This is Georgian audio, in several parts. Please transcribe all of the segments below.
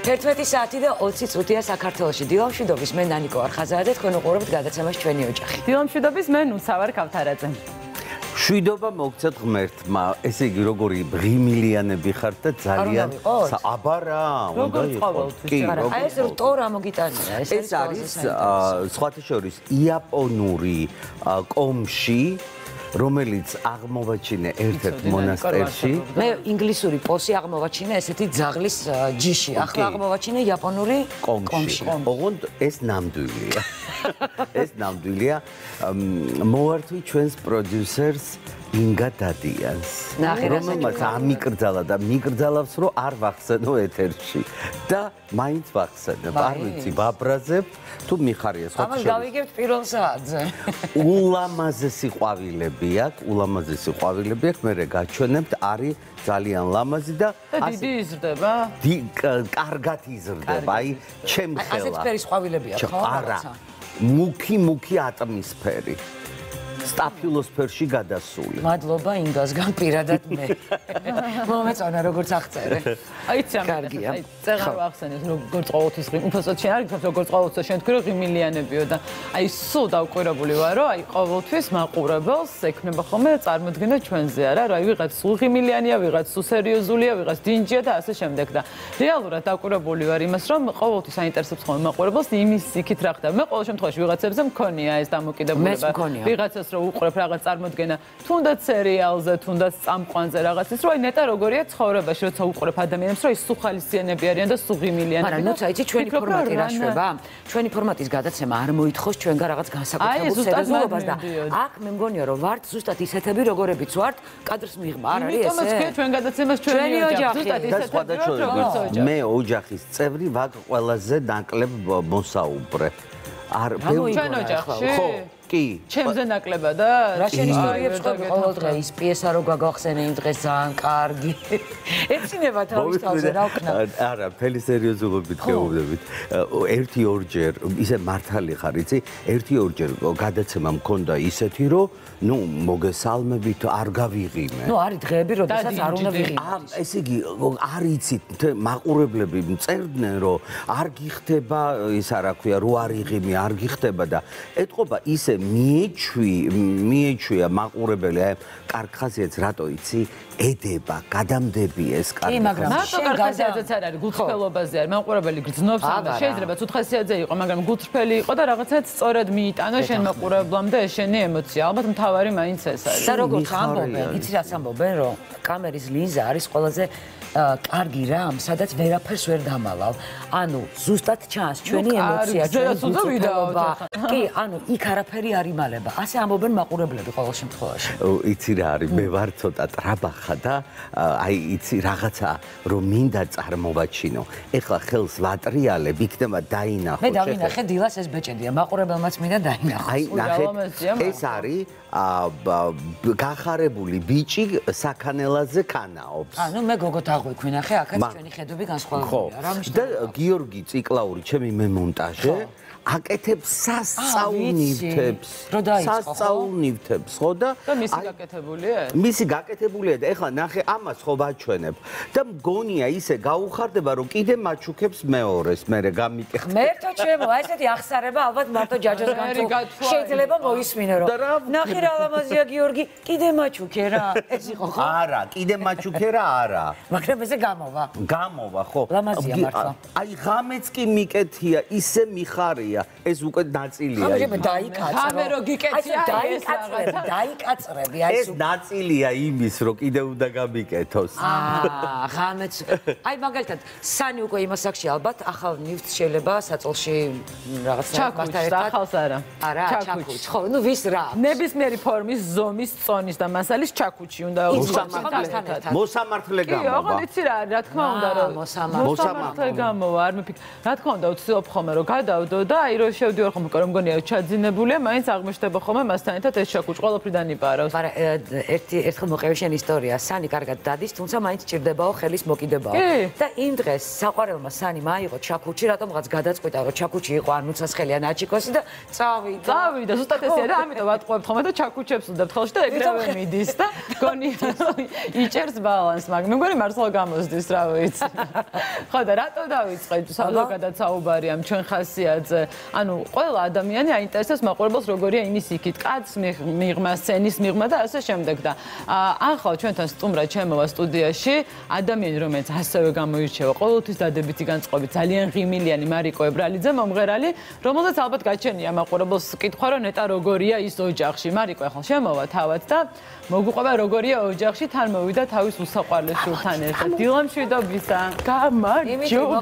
11 საათი და 20 წუთია საქართველოში. დილამშვიდობის მე ნანიკო არხაზაა და თქვენ უყურებთ გადაცემას ჩვენი ოჯახი. დილამშვიდობის მე ნუცავარ ქავთარაძე. შვიდობა მოგცეთ ღმერთმა. ესე იგი როგორი ღიმილიანები ხართ და ძალიან აბარა უნდა იყოს. კი, აი ეს რტორა მოგიტანია, ეს არის სხვათა შორის იაპონური კომში რომელიც აღმოვაჩინე ერთ-ერთ მონასტერში. მე ინგლისური პოსი აღმოვაჩინე ესეთი ძაღლის ჯიში. ახლა აღმოვაჩინე იაპონური კომში. ოღონდ ეს ნამდვილია. ეს ნამდვილია. მოვართვი ჩვენს პროდიუსერს ინგა დადიანს. რომელმაც ამიკრძალა და მიკრძალავს რომ არ ვახსენო ეთერში და მაინც ვახსენებ. არ ვიცი, ვაბრაზებ თუ მიხარია სხვა შეიძლება. ამან გავიგებთ პირველ საათზე. ულამაზესი ყვავილები აქვს, ულამაზესი ყვავილები აქვს, მე გაჩვენებთ, არის ძალიან ლამაზი და დიდი იზრდება? დი კარგად იზრდება, აი ჩემ ხელა. ასეთ ფერის ყვავილები აქვს ხო? არა. მუქი მუქი ატმოსფერი. სტაფილოსფერში გადასული. მადლობა ინგასგან პირადად მე. მომეწონა როგორც აღწერე. აი ცა კარგია. აი წერა ვახსენეს როგორც ყოველთვის ღიმ უბრალოდ შენ არ გქონს როგორც ყოველთვის შენ თქვი რომ ღიმილიანებიო და აი სულ დაუკვირებული ვარ რომ აი ყოველთვის მაყურებელს ექნება ხოლმე წარმოდგენა ჩვენზე არა აი ვიღაც სულ ღიმილიანია ვიღაც სულ სერიოზულია ვიღაც დინჯია და ასე შემდეგ და რეალურად დაუკვირებული ვარ იმას რომ ყოველთვის აინტერესებს ხოლმე მაყურებელს იმის იქით რა ხდება მე ყოველ შემთხვევაში ვიღაცებზე მქონია ეს დამოკიდებულება ვიღაცას რომ უყურებ რაღაც წარმოდგენა, თუნდაც სერიალზე, თუნდაც წამყვანზე რაღაცის, რომ აი ნეტა როგორია ცხოვრებაში, როცა უყურებ ადამიანებს, რომ ის სუხალისიანები არიან და სუღიმილიანები. მაგრამ ნუცა იცი ჩვენი ფორმატი რა შვება? ჩვენი ფორმატის გადაცემა არ მოითხოვს ჩვენგან რაღაც განსაკუთრებულ სერიოზულობას და აქ მე მგონია რომ ვართ ზუსტად ისეთები როგორებიც ვართ, კადრს მიღმა, არ არის ესე? იმიტომ თქვენ ჩვენ გადაცემას ჩვენი ოჯახი, ზუსტად ისეთები როგორც მე ოჯახის წევრი ვაკ ყველაზე ნაკლებ მოსაუბრე. არ ჩვენ ოჯახში? ხო. კი. ჩემზე ნაკლება და რა შენ ისტორიებს ხო ყოველ დღე ის პიესა რო გაგახსენე იმ დღეს ძალიან კარგი. ეცინება თავის თავზე რა ვქნა. არა, ფელი სერიოზულობით გეუბნებით. ერთი ორჯერ ისე მართალი ხარ, იცი? ერთი ორჯერ გადაცემა მქონდა ისეთი, რომ ნუ მოგესალმებით არ გავიღიმე. ნუ არის დღეები, როდესაც არ უნდა ვიღიმე. ესე იგი, არ იცით, მაყურებლები წერდნენ, რომ არ გიხდება ის არა ქვია, რო არ იღიმე, არ გიხდება და ეთყობა ისე მიეჩვი მიეჩვია მაყურებელი აი კარგ ხაზიათს რატო იცი ედება გადამდები ეს კარგი კი მაგრამ მარტო ხაზიათზეც არ არის გულწრფელობაზე არის. მაყურებელი გრძნობს და შეიძლება ცუდ ხაზიათზე იყო მაგრამ გულწრფელი იყო და რაღაცაც სწორად მიიტანა შენ მაყურებლამ და ეს შენი ემოცია. ალბათ მთავარი მაინც ეს არის. და როგორც ამბობენ იცი რაც ამბობენ რომ კამერის ლინზა არის ყველაზე კარგი რამ, სადაც ვერაფერს ვერ დამალავ. ანუ ზუსტად ჩანს ჩვენი ემოცია, ჩვენი გულწრფელობა. კი, ანუ იქ არაფერი არ იმალება. ასე ამბობენ მაყურებლები ყოველ შემთხვევაში. იცი რა არის, მე ვარ ცოტა ტრაბახა და აი იცი რაღაცა რომ მინდა წარმოვაჩინო. ეხლა ხელს ვატრიალებ, იქნება დაინახო. მე დავინახე დილას ეს ბეჭედია, მაყურებელმაც მინდა დაინახო. აი, ნახეთ, ეს არის გახარებული ბიჭი საქანელაზე ქანაობს. ანუ მე გოგოთ აღვიქვი ნახე, აქაც ჩვენი ხედები განსხვავებულია. რა მიშ და გიორგი ციკლაური ჩემი მემონტაჟე აკეთებს სასწაუნივთებს. რო დაიწყო. სასწაუნივთებს, ხო და და მისი გაკეთებულია? მისი გაკეთებულია და ეხლა ნახე ამას ხო ვაჩვენებ. და მგონია ისე გაუხარდება რომ კიდე მაჩუქებს მეორეს, მე რე გამიკეთე. მერტო ჩემო, აი ესეთი ახსარება ალბათ მარტო ჯაჯოს განთო. შეიძლება მოისმინო რომ. ნახე რა ლამაზია გიორგი, კიდე მაჩუქე რა. ეს იყო ხო? არა, კიდე მაჩუქე რა არა. მაგრამ ესე გამოვა. გამოვა, ხო. ლამაზია მართლა. აი ღამეც კი მიკეთია, ისე მიხარი ნაწილია. ეს უკვე ნაწილია. ხომ დაიკაცრო. ხამე რო გიკეთია ეს რაღაცა. დაიკაცრები აი ეს ნაწილია იმის, რომ კიდე უნდა გამიკეთოს. აა, ხამეც. აი მაგალითად, სანი უკვე იმას აქში ალბათ ახალ ნივთს შეიძლება საწოლში რაღაცა მასთან ერთად. ახალს არა. არა, ჩაკუჩი. ხო, ნუ ვის რა? ნებისმიერი ფორმის, ზომის, წონის და მასალის ჩაკუჩი უნდა მოსამართლე. მოსამართლე გამოვა. კი, ოღონდ იცი რა, რა თქმა უნდა, რომ მოსამართლე გამოვა, არ მიფიქრე. რა თქმა უნდა, უცდილობ ხოლმე რომ გადავდო და აი რომ შევდივარ ხომ რომ მგონია ჩაძინებულია მაინც აღმოჩნდება ხოლმე მასთან ერთად ეს ჩაკუჭ ყოველფრიდან იპარავს. მაგრამ ერთი ერთხელ მოყევი შენ ისტორია, სანი კარგად დადის, თუმცა მაინც ჭირდებაო ხელის მოკიდებაო. და იმ დღეს საყვარელმა სანი მაიღო ჩაკუჭი, რატომღაც გადაწყვიტა, რომ ჩაკუჭი იყო ან მუცასხელი ან აჩიკოსი და წავიდა. წავიდა, ზუსტად ესეა და ამიტომ ვატყუებთ ხოლმე და ჩაკუჭებს უდებ ხელში და ეგრევე მიდის და გონი იჭერს ბალანს, მაგრამ მეგონი მართლა გამოსდის, რა ვიცი. ხო და რატო დავიწყე საზოგადოებად საუბარი ამ ჩვენ ხასიათზე? ანუ ყველა ადამიანი აინტერესებს მაყურებელს როგორია იმის იქით, კაც მიღმა, სცენის მიღმა და ასე შემდეგ და ახლა ჩვენთან სტუმრად ჩემოვა სტუდიაში ადამიანი რომელიც ასევე გამოირჩევა ყოველთვის დადებითი განწყობით ძალიან ღიმილიანი მარიკო ებრალიძე მომღერალი რომელზეც ალბათ გაჩენია მაყურებელს კითხვა რომ ნეტა როგორია ის ოჯახში? მარიკო ახლა შემოვა თავად და მოგვიყვება როგორია ოჯახში თან მოვიდა თავის უსაყვარლეს შვილთან ერთად. დილამშვიდობისა. გამარჯობა.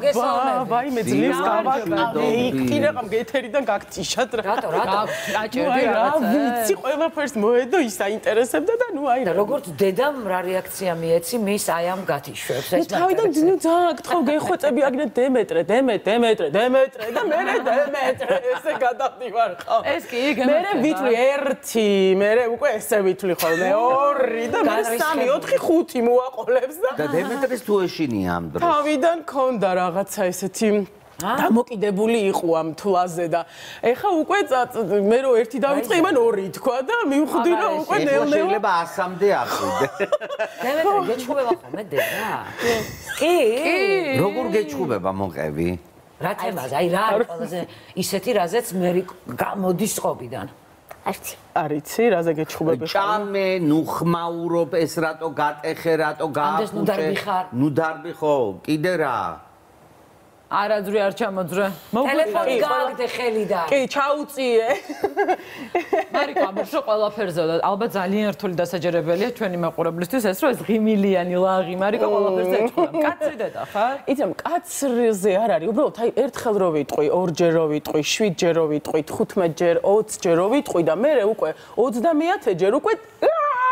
ვაიმე ძლივს გავაკეთე იქ რამ გეთერიდან გაქციშად რა. რატო რატო? აჭერდი რაღაცა. ვიცი ყველაფერს მოედო ის აინტერესებდა და ნუ აი როგორც დედამ რა რეაქცია მიეცი მის აი ამ გათიშვებს. ეს თავიდან ნუ ძალიან გთხოვ გეხოწები აგნე დემეტრე დემეტრე დემეტრე დემეტრე და მე დემეტრე. ესე გადავდივარ ხო? ეს კი გემეტრე მე ვითვლი 1 მე უკვე ესე ვითვლი ხოლმე 2 და მე 3 4 5 მოაყოლებს და და დემეტრეს თუ ეშინია ამ დროს თავიდან ქონდა რაღაცა ესეთი დამოკიდებული იყო ამ თლაზე და ეხა უკვე მე რო ერთი დავიწყე იმან ორი თქვა და მივხვდი რომ უკვე ნელ-ნელა შეიძლება 100-მდე ახვიდე. დემეტრე გეჩხუბება ხოლმე დედა? კი. როგორ გეჩხუბება მოყევი? რა თემაზე? აი რა არის ყველაზე ისეთი რაზეც მე გამოდის ყობიდან? არცი. არიცი, რაზე გეჩხუბები ხარ? ჭამე, ნუ ხმაურობ ეს რატო გატეხე, რატო გააფუჭე? ნუ დარბი ხარ? ნუ დარბი ხო? კიდე რა? არაძრი არ ჩამოძრე. ტელეფონი გააგდე ხელი და. კი, ჩაუწიე. მარიკო, ამბობ ყველაფერზე და ალბათ ძალიან რთული დასაჯერებელია ჩვენი მაყურებლისთვის ეს რომ ეს ღიმილიანი ლაღი მარიკო ყველაფერზე ეჭხოდა. კაცრი დედა ხარ? იცი, კაცრზე არ არის, უბრალოდ აი ერთხელ რო ვიტყვი, ორჯერ რო ვიტყვი, შვიდჯერ რო ვიტყვი, 15ჯერ, 20ჯერ რო ვიტყვი და მე უკვე 30-მეათეჯერ უკვე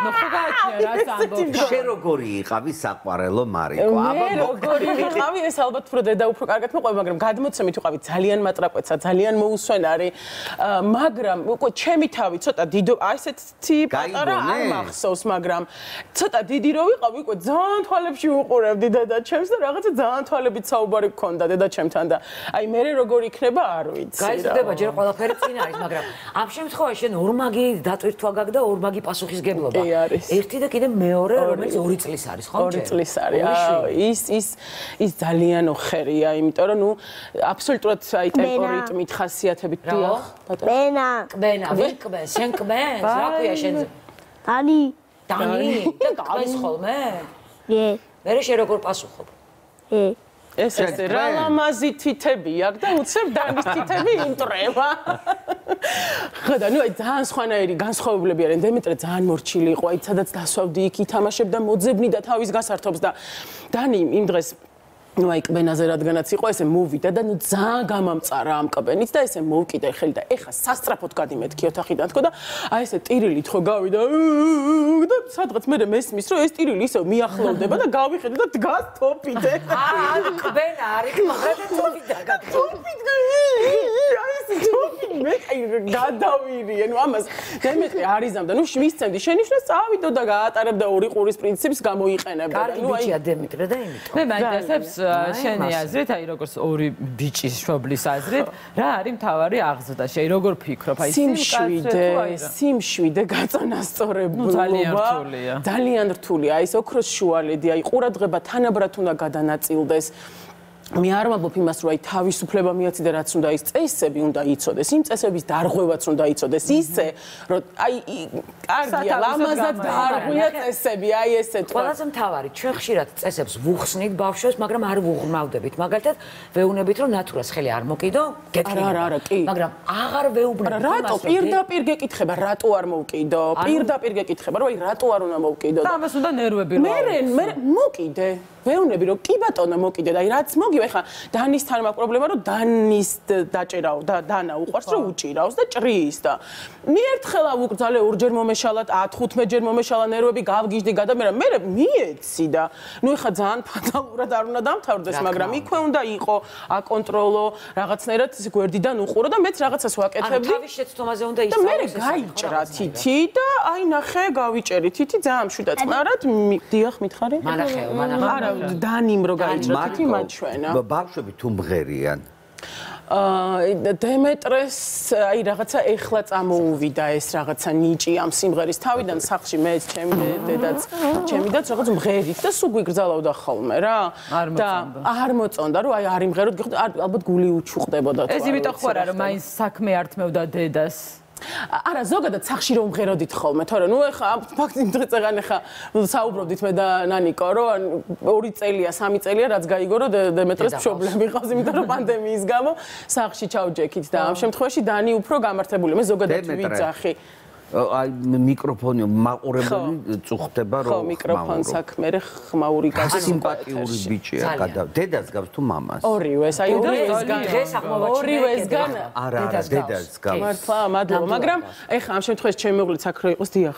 ნუ ხო გააჩნია რა ამბობ. შე როგორი იყავი საყვარელო მარიკო? აბა როგორი იყავი ეს ალბათ უფრო დედა უფრო კარგად მოყვება, მაგრამ გადმოცემით ვიყავი ძალიან მატრაკვეცა, ძალიან მოუსვენარი. მაგრამ უკვე ჩემი თავი ცოტა დიდო, აი ესეთი პატარა არ მახსოვს, მაგრამ ცოტა დიდი რო ვიყავი, უკვე ძალიან თვალებში უყურებდი დედა ჩემს და რაღაცა ძალიან თვალებით საუბარი გქონდა დედა ჩემთან და აი მე როგორ იქნება არ ვიცი. გაიზრდება ჯერ ყველაფერი წინ არის, მაგრამ ამ შემთხვევაში შენ ორმაგი დატვირთვა გაქვს და ორმაგი პასუხისგებლობა. არის. ერთი და კიდე მეორე, რომელიც 2 წლის არის, ხო? 2 წლის არის. აა ის ის ის ძალიან ოხერია, იმიტომ რომ ნუ აბსოლუტურად აი ტემპორიტმით ხასიათებით დიახ. ბენა. ბენა, ვიკბე, შენ კბენ, რა ქვია შენ? დანი. დანი. და გავის ხოლმე? ე. მე შე როგორ პასუხობ? ე. ეს ეს რა ლამაზი თითები აქვს და უცებ დანის თითები ინტრევა. ხოდა ნუ აი ძალიან სხვანაირი განსხვავებლები არიან. დემეტრე ძალიან მორჩილი იყო, აი სადაც დასვავდი იქ ითამაშებდა მოძებნი და თავის გასართობს და დანი იმ დღეს ну აი კბენაზე რადგანაც იყო ესე მოვიდა და ნუ ძალიან გამამწარა ამ კბენით და ესე მოვკიდე ხელი და ეხა სასტრაფოდ გადიმეთქი ოთახიდან თქო და აი ესე ტირილით ხო გავიდა და სადღაც მე მესმის რომ ეს ტირილი ისე მიახლოვდება და გავიხედე და დგას თოფით აა კბენა არის მაგრამ თოფით დაგა თოფით აი ეს თოფით მე აი გადავირიე ნუ ამას დემეტრი არიზამდა ნუ მისცემდი შენიშნეს წავიდო და გაატარებდა ორი ყურის პრინციპს გამოიყენებდა ნუ აი ბიჭია დემეტრე და იმით მე მაინტერესებს შენი აზრით, აი როგორც ორი ბიჭის შობლის აზრით, რა არის მთავარი აღზრდა? შენ როგორ ფიქრობ? აი სიმშვიდე, სიმშვიდე გაწონასწორებულობა. ძალიან რთულია. ძალიან რთულია. აი ეს ოქროს შუალედი, აი ყურადღება თანაბრად უნდა გადანაწილდეს. მე არ ვამბობ იმას, რომ აი თავისუფლება მიაცი და რაც უნდა ის წესები უნდა იცოდეს, იმ წესების დარღვევაც უნდა იცოდეს ისე, რომ აი კარგია, ლამაზად დარღვია წესები, აი ესე თქვა. ყველაზე მთავარი, ჩვენ ხშირად წესებს ვუხსნით ბავშვებს, მაგრამ არ ვუღრმავდებით. მაგალითად, ვეუნებით, რომ ნატურას ხელი არ მოკიდო, გეკითხება. არა, არა, კი. მაგრამ აღარ ვეუბნები. რატო პირდაპირ გეკითხება, რატო არ მოვკიდო? პირდაპირ გეკითხება, რომ აი რატო არ უნდა მოვკიდო? და ამას უნდა ნერვები რა. მე მე მოკიდე. ვეუნები, რომ კი ბატონო მოკიდე და აი რაც მოგი მოდიო ეხლა დანისთან მაქვს პრობლემა რომ დანის დაჭერაო და დანა უყვარს რომ უჭირავს და ჭრის და მე ერთხელა უკძალე ორჯერ მომეშალათ 10-15 ჯერ მომეშალა ნერვები გავგიჟდი გადამერა. მე მიეცი და ნუ ეხლა ძალიან ფატალურად არ უნდა დამთავრდეს მაგრამ იქვე უნდა იყო აკონტროლო რაღაცნაირად გვერდიდან უყურო და მეც რაღაცას ვაკეთებდი. ანუ თავის შეცდომაზე უნდა ისწავლო და მე გაიჭრა თითი და აი ნახე გავიჭერი თითი ძალიან მშვიდა წყნარად დიახ მითხარი? მანახეო მანახეო. არა დანიმ რო გაიჭრა თითი მაჩვენა ბავშვები თუ მღერიან დემეტრეს აი რაღაცა ეხლა წამოუვიდა ეს რაღაცა ნიჭი ამ სიმღერის თავიდან სახში მე ჩემი დედაც ჩემი დაც რაღაც მღერით და სულ გვიგრძალავდა ხოლმე რა. და არ მოწონდა რომ აი არ იმღეროთ ალბათ გული უჩუხდებოდა ეს იმიტომ ხო არა რომ მაინც საქმე ართმევდა დედას არა ზოგადად სახში რომ ღეროდით ხოლმე თორე ნუ ეხა ფაქტი დღეწეგან ეხა საუბრობდით მე და ნანიკო რომ ორი წელია სამი წელია რაც გაიგო რომ დემეტრეს პრობლემები ყავს იმიტომ რომ პანდემიის გამო სახში ჩავჯექით და ამ შემთხვევაში დანი უფრო გამართებული. მე ზოგადად ვიძახი აი მიკროფონი მაყურებელი წუხდება რომ ხო მიკროფონ საქმე რე ხმაური გასი სიმპათიური ბიჭია გადა დედას გავს თუ მამას? ორივეს აი ორივესგან დღეს აღმოვაჩინე ორივესგან არა არა დედას გავს. მართლა მადლობა მაგრამ ეხა ამ შემთხვევაში ჩემი მოგლი საქრო იყოს დიახ.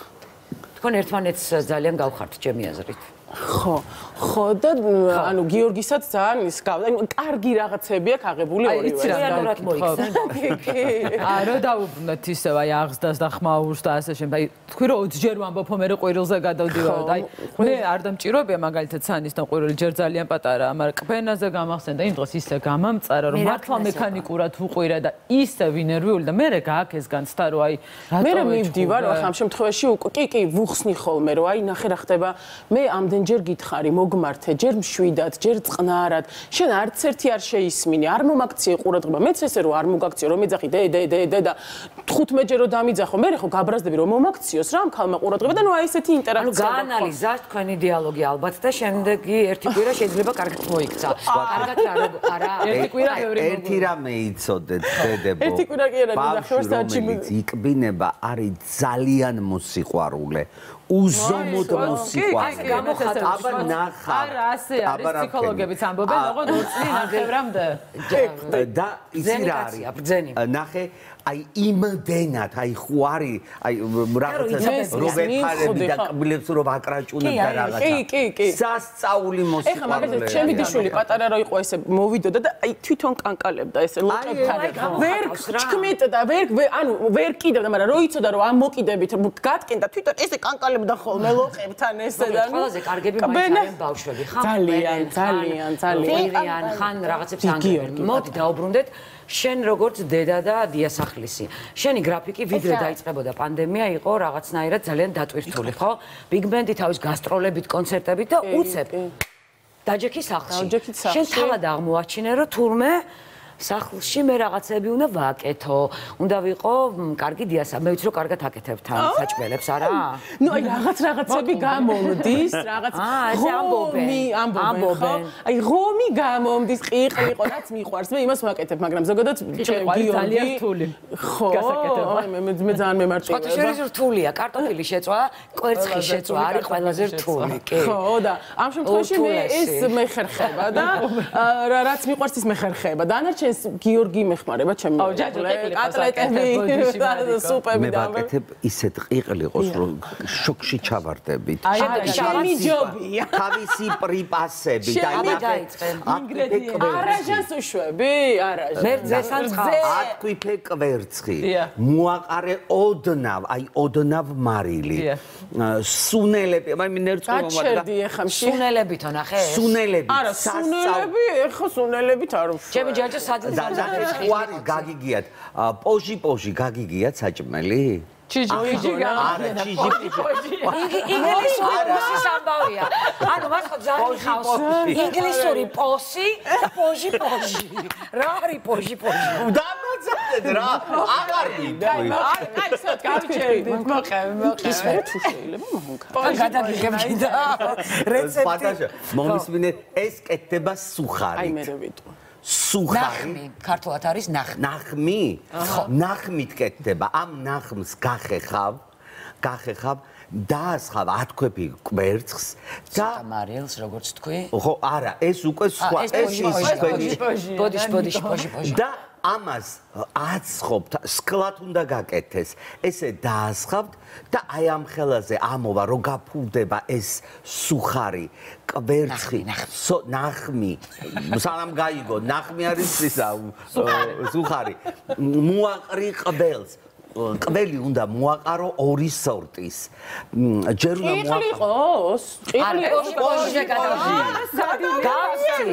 თქვენ ერთმანეთს ძალიან გავხართ ჩემი აზრით. ხო ხო და ანუ გიორგისაც ძალიან ის ანუ კარგი რაღაცები აქვს აღებული ორივე. რეალურად მოიქცენ აა რა დაუბრუნდეთ ისე აი აღზდას და ხმაურს და ასე შემდეგ. აი თქვი რომ 20 ჯერ ვამბობ მე ყვირილზე გადავდივარ. აი მე არ დამჭიროებია მაგალითად სანისთან ყვირილი ჯერ ძალიან პატარა. მაგრამ ყბენაზე გამახსენდა იმ დღეს ისე გამამწარა რომ მართლა მექანიკურად უყვირა და ისე ვინერვიული და მე რა გააკ ეს განცდა რომ აი რატო მე მივდივარ? ახლა ამ შემთხვევაში კი კი ვუხსნი ხოლმე რომ აი ნახე რა ხდება. მე ამდენ რამდენ ჯერ გითხარი მოგმართე ჯერ მშვიდად ჯერ წყნარად. შენ არც ერთი არ შეისმინე არ მომაქციე ყურადღება. მეც ესე რომ არ მოგაქციო რომ ეძახი დე დე დე დე და 15 ჯერ რომ დამიძახო. მე ხო გაბრაზდები რომ მომაქციოს რა ამ ქალმა ყურადღება და ნუ აი ესეთი ინტერაქცია ანუ გაანალიზა თქვენი დიალოგი ალბათ და შემდეგი ერთი კვირა შეიძლება კარგად მოიქცა. კარგად არა ერთი კვირა მეორე ერთი რამე იცოდეთ დედებო. ერთი კვირა კი არა ნახევარ საათში იკბინება არის ძალიან მოსიყვარულე უზომოდ მოსიყვარული. აბა ნახა. არა, ასე არის ფსიქოლოგებიც ამბობენ, ოღონდ 2 წელი ნახევრამდე. და ისი რა არის? ნახე, აი იმდენად, აი ხო არის, აი რაღაცა რობერტარები და კბილებს რომ აკრაჭუნებ და რაღაცა. კი, კი, კი. სასწაული მოსიყვარული. ეხლა მაგალითად ჩემი დიშვილი პატარა რო იყო ესე მოვიდოდა და აი თვითონ კანკალებდა ესე ლოჭებთან. ვერ ჩქმით და ვერ ანუ ვერ კიდევდა, მაგრამ რო იცოდა რომ ამ მოკიდებით გატკენ და თვითონ ესე კანკალებდა ხოლმე ლოჭებთან ესე და ნუ ყველაზე კარგები მაინც არიან ბავშვები. ხან ძალიან, ძალიან, ძალიან. ხან რაღაცებს ანგებენ. მოდი დაუბრუნდეთ. შენ როგორც დედა და დიასახლისი. შენი გრაფიკი ვიდრე დაიწყებოდა პანდემია იყო რაღაცნაირად ძალიან დატვირთული, ხო? ბიგ ბენდი თავის გასტროლებით, კონცერტებით და უცებ. დაჯექი სახლში. შენ თავად აღმოაჩინე რომ თურმე სახლში მე რაღაცები უნდა ვაკეთო. უნდა ვიყო კარგი დიასა. მე ვიცი რომ კარგად აკეთებ თან საჭმელებს, არა? ნუ აი რაღაც რაღაცები გამომდის, რაღაც აა ამბობენ. ამბობენ. აი რომი გამომდის, ყიყლი იყო, რაც მიყვარს. მე იმას ვაკეთებ, მაგრამ ზოგადად გიორგი ძალიან რთული. ხო. გასაკეთება. მე მე ძალიან მემარცხენია. ფოტოშერის რთულია, კარტოფილი შეწვა, კვერცხი შეწვა არის ყველაზე რთული, კი. ხო, და ამ შემთხვევაში მე ეს მეხერხება და რაც მიყვარს ის მეხერხება. დანარჩენ ეს გიორგი მეხმარება ჩემი კატლეტები სუპები და მე ვაკეთებ ისეთ ყიყლი ყოს რომ შოქში ჩავარდებით. აი ჩემი ჯობია თავისი პრიპასები და ინგრედიენტები არაჟანს უშვები არაჟანს. წყალს ატკიფე კვერცხი. მოაყარე ოდნავ აი ოდნავ მარილი. სუნელები აი მე ნერწყვი მომადა გაჩერდი ეხა სუნელებითო ნახე სუნელები არა სუნელები ეხა სუნელებით არ უშვი ჩემი ჯაჭა და ხარი გაგიგიათ. პოჟი პოჟი გაგიგიათ საჭმელი? ჩიჯი ჩიჯი არა ჩიჯი ინგლისური პოსი სამბავია. ანუ მას ხო ძალიან ხავს ინგლისური პოსი და პოჟი პოჟი რა არის პოჟი პოჟი დამოწადეთ რა. აღარი აი აი სად გავჩერდით მოყევი მოყევი ის ვერ თუ შეიძლება მანქა გადაგიგებდი და რეცეპტი. მომისმინე ეს კეთდება სუხარი. აი მე რა ვიტყვი სუხარი ნახმი ქართულად არის ნახმი. ნახმი. ხო ნახმით კეთდება. ამ ნახმს გახეხავ გახეხავ დაასხავ ათქვეფი კვერცხს და მარიელს როგორც თქვი. ხო არა ეს უკვე სხვა ეს ის ბოდიში ბოდიში ბოდიში ბოდიში და ამას აცხობთ, სკლად უნდა გაკეთეს. ესე დაასხავთ და აი ამ ხელაზე ამოვა, რომ გაფურდება ეს სუხარი, კვერცხი, ნახმი. სანამ გაიგო, ნახმი არის ისა სუხარი. მუაყრი ყბელს. ყველი უნდა მოაყარო ორი სორტის. ჯერ უნდა მოაყაროს. ყიყლი ყიყლი ყოჟე გავცი.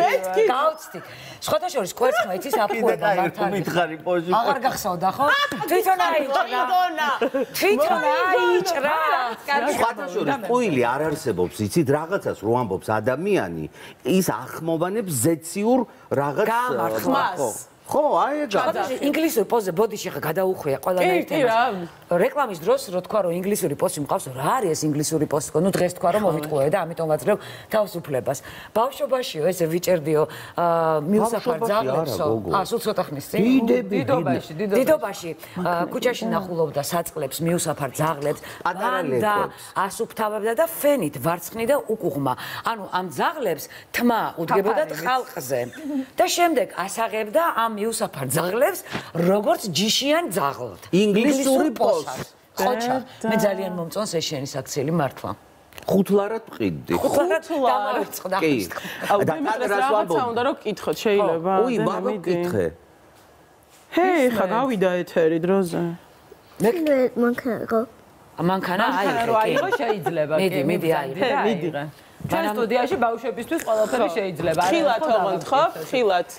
გავცი. სხვათა შორის კვერცხმა იცის აფუება მართალი. მითხარი პოჟი. აღარ გახსოვდა ხო? თვითონ აიჭრა. თვითონ აიჭრა. სხვათა შორის ყუილი არ არსებობს, იცით რაღაცას რო ამბობს ადამიანი, ის ახმოვანებს ზეციურ რაღაც გამარხმას. ხო, აი ეგა. ინგლისური პოზე ბოდიში ხა გადაუხვია ყველანაირ თემას. რეკლამის დროს რო თქვა რომ ინგლისური პოსი მყავს, რა არის ეს ინგლისური პოსი? ნუ დღეს თქვა რომ მოვიტყუე და ამიტომ ვაძლევ თავისუფლებას. ბავშვობაშიო ესე ვიჭერდიო მიუსაფარ ძაღლებსო. აა სულ ცოტა ხნის წინ. დიდობაში, დიდობაში. ქუჩაში ნახულობდა საწყლებს მიუსაფარ ძაღლებს. და ასუფთავებდა და ფენით ვარცხნი და უკუღმა. ანუ ამ ძაღლებს თმა უდგებოდა ხალხზე. და შემდეგ ასაღებდა ამ მიუსაფარ ძაღლებს როგორც ჯიშიან ძაღლად. ინგლისური პოსი. ხოჩა, მე ძალიან მომწონს ეს შენი საქციელი მართლა. ხუთლარად მყიდდი. ხუთლარად დამარცხდა. კი. და რაღაცა უნდა რომ კითხოთ შეიძლება. უი, მაგრამ კითხე. ჰეი, ხა გავიდა ეთერი დროზე. მე მანქანა. მანქანა აი, აი, შეიძლება. მიდი, მიდი აი, მიდი. ჩვენ სტუდიაში ბავშვებისთვის ყველაფერი შეიძლება. ხილათ ოღონდ ხო? ხილათ.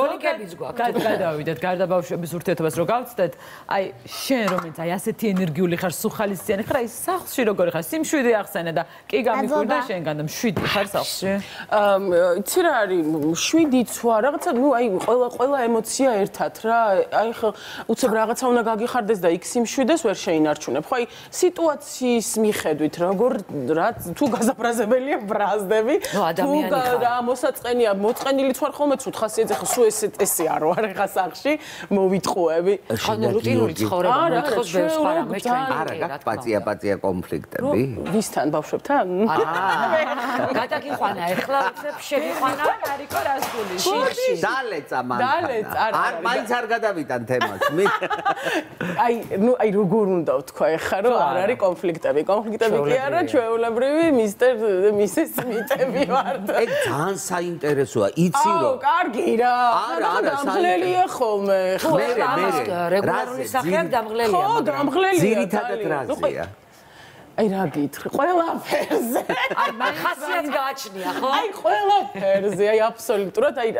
როლიკებიც გვაქვს. გადავიდეთ გარდა ბავშვების ურთიერთობას რო გავწდეთ, აი შენ რომელიც აი ასეთი ენერგიული ხარ, სუხალისიანი ხარ, აი სახლში როგორი ხარ? სიმშვიდე ახსენე და კი გამიკვირდა შენგან და მშვიდი ხარ სახლში. აა იცი რა არის? მშვიდიც ვარ, რაღაცა ნუ აი ყველა ყველა ემოცია ერთად რა. აი ხო უცებ რაღაცა უნდა გაგიხარდეს და იქ სიმშვიდეს ვერ შეინარჩუნებ. ხო აი სიტუაციის მიხედვით როგორ რა თუ გაზაფრაზებელი ადამიანია ბრაზდები. ხარ. რა მოსაწყენია, მოწყენილი ვარ ხოლმე ცუდ ხასიათზე ხო სულ ეს ესე არ ვარ ხა სახში მოვიტყუები. ხანუ რუტინული ცხოვრება მოითხოს ბევრ სხვა რამეს ჩვენ. არა, გაქვს პაცია პაცია კონფლიქტები. ვისთან ბავშვებთან? აა გადაგიყვანა ეხლა უცებ შეგიყვანა არისო რასგული. შიხში. დალეცა მან. დალეცა, არ მაინც არ გადავიტან თემას. მე აი, ნუ აი როგორ უნდა ვთქვა ეხლა რომ არ არის კონფლიქტები. კონფლიქტები კი არა, ჩვეულებრივი მისტერ მისის მიტები ვარ. ეგ ძალიან საინტერესოა, იცი რომ. აუ, კარგი რა. არა, არა, დამღლელია ხოლმე. მე მე რეგულარული სახეა დამღლელია. ხო, დამღლელია. ძირითადად რაზეა? აი რა გითხრი, ყველაფერზე. აი მაგ ხასიათს გააჩნია, ხო? აი ყველაფერზე, აი აბსოლუტურად, აი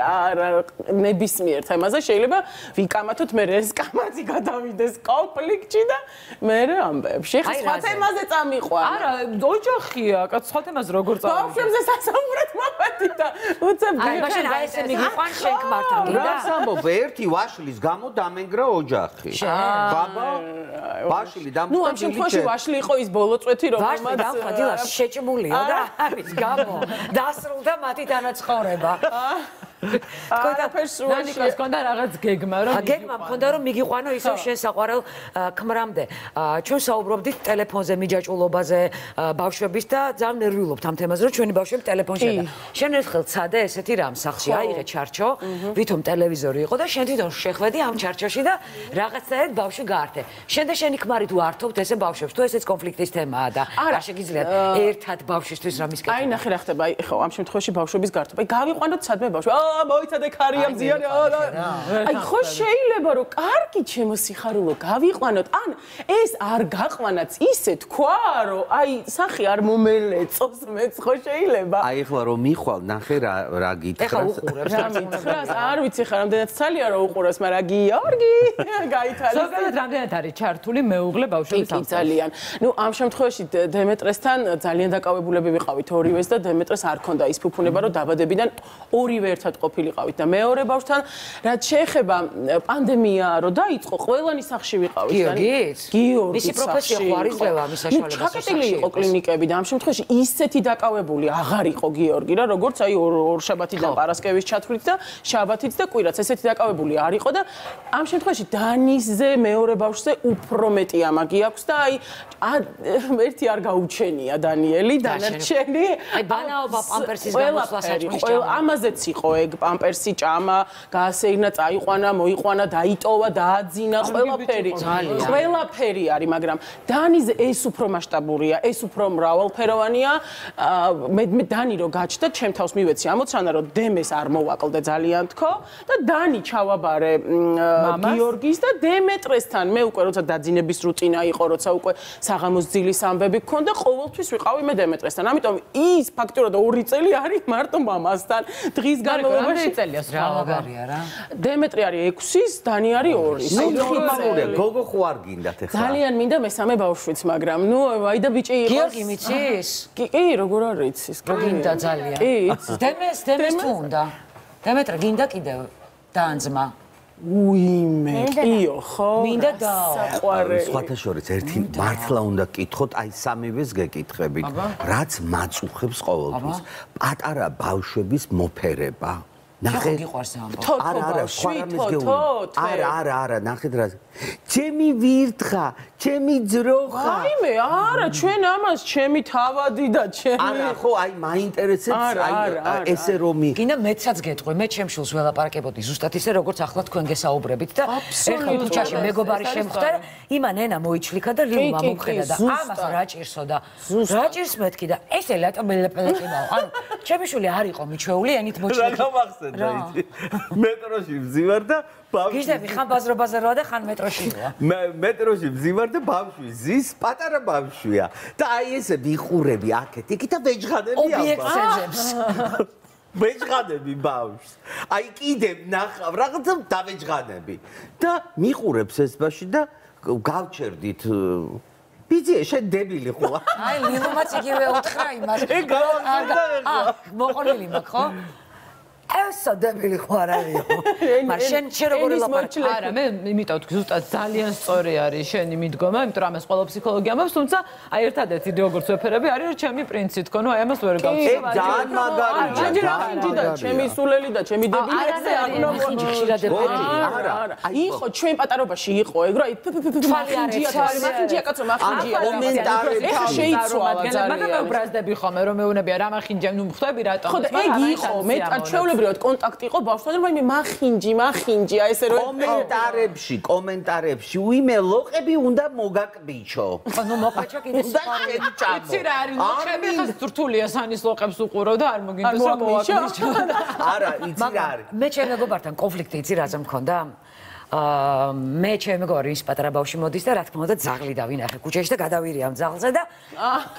რა ნებისმიერ თემაზე შეიძლება ვიკამათოთ მე ეს კამათი გადავიდეს კონფლიქტში და მე ამბებში. ხა სხვა თემაზე წამიყვა. არა, ოჯახია, კაც სხვა თემაზე როგორ წამიყვა? ბავშვებზე სასაუბრად მოვედი და უცებ აი მაშინ რა ესე მიგიყვან მართან გიდა? რა სამბობ, ერთი ვაშლის გამო დამენგრა ოჯახი. ბაბა, ვაშლი დამენგრა. ნუ ამ შემთხვევაში ვაშლი იყო ის ბოლო წვეთი რომელმაც ვაშლი დამხა დილას შეჭმულია და ამის გამო დასრულდა მათი დანაცხოვრება. თქო და ნანიკას კონდა რაღაც გეგმა რომ გეგმა მქონდა რომ მიგიყვანო ისევ შენ საყვარელ ქმრამდე. ჩვენ საუბრობდით ტელეფონზე მიჯაჭულობაზე ბავშვების და ძალიან ნერვიულობთ ამ თემაზე რომ ჩვენი ბავშვები ტელეფონშია და შენ ერთხელ ცადე ესეთი რამ სახში აიღე ჩარჩო ვითომ ტელევიზორი იყო და შენ თვითონ შეხვედი ამ ჩარჩოში და რაღაცაერთ ბავშვი გაართე. შენ და შენი ქმარი თუ ართობთ ესე ბავშვებს თუ ესეც კონფლიქტის თემაა და რა შეგიძლიათ ერთად ბავშვისთვის რამის კეთება აი ნახე რა ხდება. აი ხო ამ შემთხვევაში ბავშვების გართობა აი გავიყვანოთ სადმე ბავშვი. აა მოიცადე ქარია მზიანი აი ხო შეიძლება რომ კარგი ჩემო სიხარულო გავიყვანოთ? ან ეს არ გაყვანაც ისე თქვა რომ აი სახი არ მომელეწოს მეც ხო შეიძლება? აი ახლა რომ მიხვალ ნახე რა რა გითხრას. ეხლა უყურებს რა მითხრას არ ვიცი ხა რამდენად ცალია რომ უყურებს მაგრამ გიორგი გაითალის ზოგადად რამდენად არის ჩართული მეუღლე ბავშვების სამსახურში ძალიან. ნუ ამ შემთხვევაში დემეტრესთან ძალიან დაკავებულები ვიყავით ორივეს და დემეტრეს არ ქონდა ის ფუფუნება რომ დაბადებიდან ორივე ერთად ყოფილიყავით და მეორე ბავშვთან რაც შეეხება პანდემია რო დაიწყო ყველანი სახში ვიყავით და გიორგის გიორგის მისი პროფესია ხო არის ძლევა მის საშუალებას ჩაკეტილი იყო კლინიკები და ამ შემთხვევაში ისეთი დაკავებული აღარ იყო გიორგი რა როგორც აი ორ შაბათიდან პარასკევის ჩათვლით და შაბათით და კვირაც. ესეთი დაკავებული არ იყო და ამ შემთხვევაში დანისზე მეორე ბავშვზე უფრო მეტი ამაგი აქვს და აი ერთი არ გაუჩენია დანიელი დანარჩენი აი ბანაობა პამპერსის გამოსვლა საჭმლის ჭამა ამაზეც იყო ეგ პამპერსი ჭამა გაასეირნა წაიყვანა მოიყვანა დაიტოვა დააძინა ყველაფერი ყველაფერი არის მაგრამ დანიზე ეს უფრო მასშტაბურია ეს უფრო მრავალფეროვანია. მე მე დანი რო გაჩნდა ჩემ თავს მივეცი ამოცანა რომ დემეს არ მოვაკლდე ძალიან თქო და დანი ჩავაბარე გიორგის და დემეტრესთან მე უკვე როცა დაძინების რუტინა იყო როცა უკვე საღამოს ძილის ამბები გქონდა ყოველთვის ვიყავი მე დემეტრესთან ამიტომ ის ფაქტურად ორი წელი არის მარტო მამასთან. დღის განმავლობაში წელიას რაღაცაა რა დემეტრი არის 6-ის დანი არის 2 ნუ ნორმალურია გოგო ხო არ გინდათ ეხლა? ძალიან მინდა მესამე ბავშვიც მაგრამ ნუ აი და ბიჭი იყოს. გიორგი მიცის? კი კი როგორ არ იცის გინდა ძალიან. კი დემეს დემეს თუ უნდა? დემეტრე გინდა კიდევ დაანძმა? უიმე კიო ხო. მინდა და საყვარელი. სხვათა შორის ერთი მართლა უნდა კითხოთ აი სამივეს გეკითხებით რაც მაწუხებს ყოველთვის. პატარა ბავშვების მოფერება ნახე. გიყვარს ამბო არა არა ხვარამის გეუბნები არა არა არა ნახეთ რა ჩემი ვირთხა ჩემი ძროხა. აიმე არა ჩვენ ამას ჩემი თავადი და ჩემი არა ხო აი მაინტერესებს აი ესე რომი გინდა მეცაც გეტყვი მე ჩემშულს ველაპარაკებოდი. ზუსტად ისე როგორც ახლა თქვენ გესაუბრებით და ეხლა ქუჩაში მეგობარი შემხვდა იმან ენა მოიჩლიქა და ლიუმა მომხედა და ამას რა ჭირსო და რა ჭირს მეთქი და ესე ლატომელეპელეკიმაო ანუ ჩემი შვილი არ იყო მიჩვეული ენით მოჩლიქა რა გამახსენდა იცი მეტროში ვზივარ და ბავშვი. ხან ბაზრობაზე როა და ხან მეტროშია მე მეტროში ვზივარ და ბავშვი ზის პატარა ბავშვია. და აი ესე ვიყურები აქეთ იქით და ვეჯღადები ამ ობიექტებს ვეჯღადები ბავშვს. აი კიდე ნახავ რაღაცა დავეჯღადები და მიყურებს ეს ბავშვი და გავჩერდით ბიძი შენ დებილი ხო აი ლილომაც იგივე უთხრა იმას. ეგ გავაგზავნე ახლა მოყოლილი მაქვს ხო ესა დებილი ხო არ არისო? მაგრამ შენ შენ როგორ ლაპარაკი? არა, მე იმიტომ ვთქვი, ზუსტად ძალიან სწორი არის შენი მიდგომა, იმიტომ რომ ამას ყველა ფსიქოლოგია მაქვს, თუმცა აი ერთადერთი როგორც ვეფერები არის რომ ჩემი პრინციპი თქო, ნუ აი ამას ვერ გავცი. ძალიან მაგარია. ჯანჯი რა ხინჯი და ჩემი სულელი და ჩემი დებილი ესე არ უნდა ხინჯი ხშირად ეფერები. არა, არა. იყო ჩვენ პატარობაში იყო ეგ რა თვალი არ ეცეს. მახინჯია კაცო, მახინჯია. კომენტარები შეიცვალა ძალიან. მაგრამ მე უბრაზდები ხომ რომ მეუნებია რა მახინჯია, ნუ ხვდები რატომ? ხო და ეგ იყო, მე ჩვეულებრივ ჩვეულებრივად კონტაქტი იყო ბავშვთან რომ მე მახინჯი მახინჯი აი ესე რომ კომენტარებში კომენტარებში უიმე ლოყები უნდა მოგაკბიჩო. ანუ მოყაჩა კიდე სპარი იცი რა არის ლოყები ხა სტრთულია სანის ლოყებს უყურო და არ მოგინდოს რა მოვაკბიჩო არა იცი რა არის. მე ჩემ მეგობართან კონფლიქტი იცი რაზე მქონდა აა მე ჩემი გორი ის პატარა ბავში მოდის და რა თქმა უნდა ძაღლი დავინახე. ქუჩაში და გადავირი ამ ძაღლზე და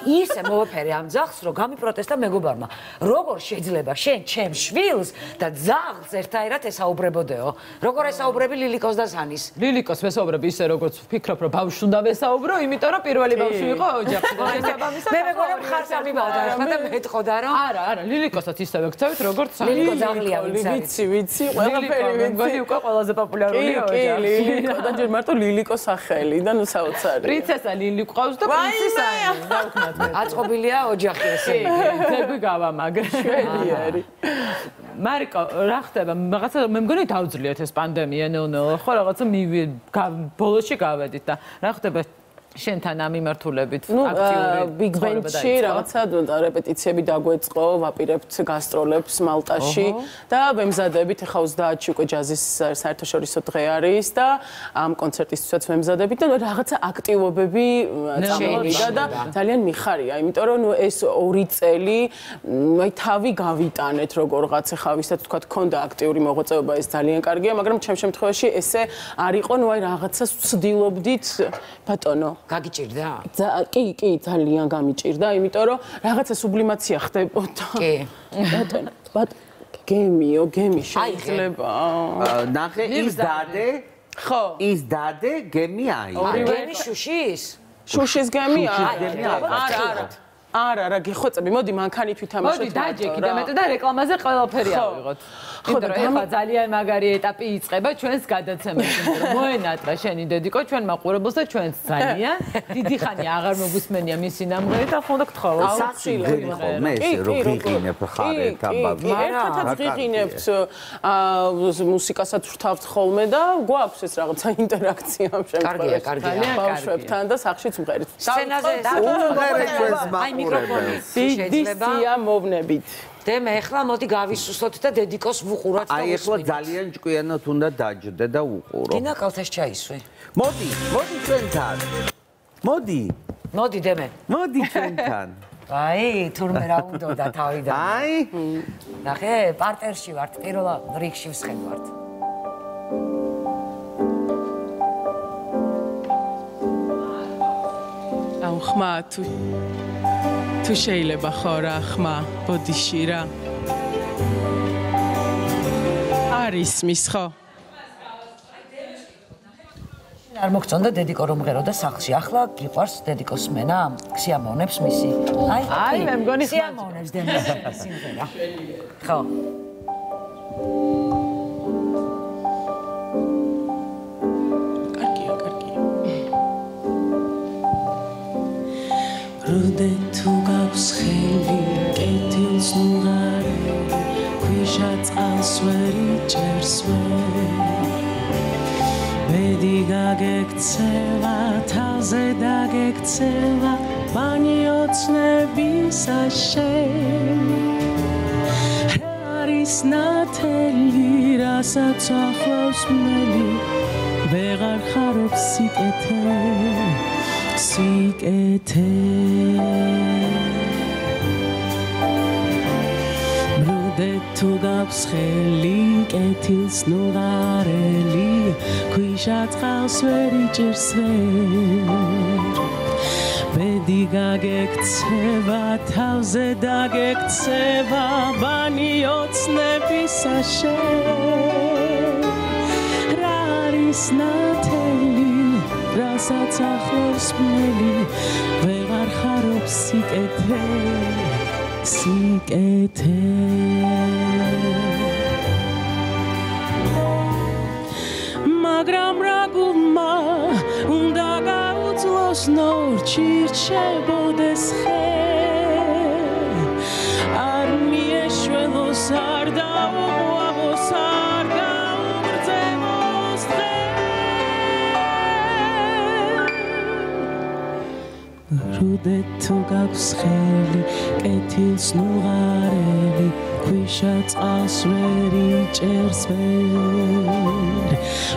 ისე მოვაფერე ამ ძაღლს რომ გამიპროტესტა მეგობარმა. როგორ შეიძლება შენ ჩემ შვილს და ძაღლს ერთაერად ესაუბრებოდეო? როგორ ესაუბრები ლილიკოს და სანის ლილიკოს ვესაუბრები ისე როგორც ვფიქრობ რომ ბავშვს უნდა ვესაუბრო იმიტომ რომ პირველი ბავშვი იყო ოჯახში. მე მეგონა მხარს ამიბავდა ახლა და მეტყოდა რომ არა არა ლილიკოსაც ისევე გწევით როგორც ლილიკო ძაღლია ვიცი ვიცი ყველაფერი ვიცი მეგონი უკვე ყველაზე პოპულარულია კი, ლილიკო და ჯერ მარტო ლილიკო სახელი და ნუ საოცარი. პრინცესა ლილიკო ყავს და პრინცესა აწყობილია ოჯახი ესე. ძები გავამაგ. შველი არის. მარიკო, რა ხდება? რაღაცა მე მგონი დავძლიოთ ეს პანდემია ნელ-ნელა. ხო რაღაცა მივი ბოლოში გავედით და რა ხდება შენთან ამ იმართულებით აქტიური ბიგ ბენჩი რაღაცა რეპეტიციები დაგვეწყო, ვაპირებთ გასტროლებს მალტაში და ვემზადებით ახლა 30-ში უკვე ჯაზის საერთაშორისო დღე არის და ამ კონცერტისთვისაც ვემზადებით და რაღაცა აქტივობები წამოვიდა და ძალიან მიხარია, იმიტომ რომ ეს ორი წელი აი თავი გავიტანეთ როგორღაც ახლა ვისაც თქვა ქონდა აქტიური მოღვაწეობა ეს ძალიან კარგია, მაგრამ ჩემ შემთხვევაში ესე არ იყო, ნუ აი რაღაცას ვცდილობდით ბატონო გაგიჭირდა? კი, კი, ძალიან გამიჭირდა, იმიტომ რომ რაღაცა სუბლიმაცია ხდებოდა. კი. ბატონო, ბატონო, გემიო, გემი შეიძლება. ნახე, ის დადე? ხო. ის დადე, გემი აი. გემი შუშის? შუშის გემი? გემი? არა, არა. არა, რა გიხვეწები, მოდი მანქანით ვითამაშოთ. მოდი დაჯექი და მეტად და რეკლამაზე ყველაფერი ავიღოთ. ხო და ეხლა ძალიან მაგარი ეტაპი იწყება ჩვენს გადაცემაში. მოენატრა შენი დედიკო ჩვენ მაყურებელს და ჩვენს ძალიან დიდი ხანი აღარ მოგუსმენია მისი ნამღერი და ხო და გთხოვო. საჩილო მე ეს რო გიგინებ ხარეთ აბა. ერთადაც გიგინებთ აა მუსიკასაც ვრთავთ ხოლმე და გვაქვს ეს რაღაცა ინტერაქცია ამ შემთხვევაში. კარგია, კარგია. ბავშვებთან და სახშიც მღერით. სცენაზე უმღერეთ ჩვენს მაყურებელს. დიდი სია მოვნებით. დე მე ახლა მოდი გავისუსოთ და დედიკოს ვუყუროთ და აი ახლა ძალიან ჭკვიანად უნდა დაჯდე და უყურო. დინა კალთას ჩაისვი. მოდი, მოდი ჩვენთან. მოდი. მოდი დე მე. მოდი ჩვენთან. აი, თურმე რა უნდა და თავიდან. აი. ნახე, პარტერში ვართ, პირველ რიგში ვსხედავთ. აუ ხმა თუ თუ შეიძლება ხო რა ხმა ბოდიში რა არის მის ხო არ მოგწონდა დედიკო რომ ღეროდა სახლში. ახლა გიყვარს დედიკოს მენა ქსიამოვნებს მისი. აი აი მე მგონი ქსიამოვნებს დედიკოს სიმღერა ხო გაგექცევა თავზე დაგექცევა ბანი ოცნებისა შენ არის ნათელი რასაც ახლავს მელი ვეღარ ხარობს სიკეთე სიკეთე თუ გაქვს ხელი კეთილს ნუღარელი ქვიშა წყალს ვერ იჭერს ვერ ბედი გაგექცევა თავზე დაგექცევა ბანი ოცნებისა შენ რა არის ნათელი რასაც ახლავს მელი ვეღარ ხარობს სიკეთე სიკეთე მაგრამ რა გულმა? უნდა გაუძლოს ნორჩი რჩებოდეს ხე. არ მიეშველოს არ დაუყვავოს არ რუდე თუ გაქვს ხელი კეთილს ნუღარელი ქვიშა წყალს ვერ იჭერს ვერ.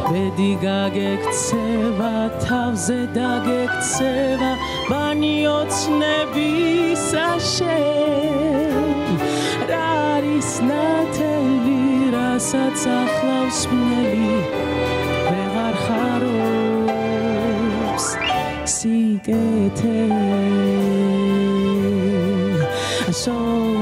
ბედი გაგექცევა თავზე დაგექცევა ბანი ოცნებისა შენ რა არის ნათელი რასაც ახლავს მელი ვეღარ ხარობს სიკეთე. სონგენ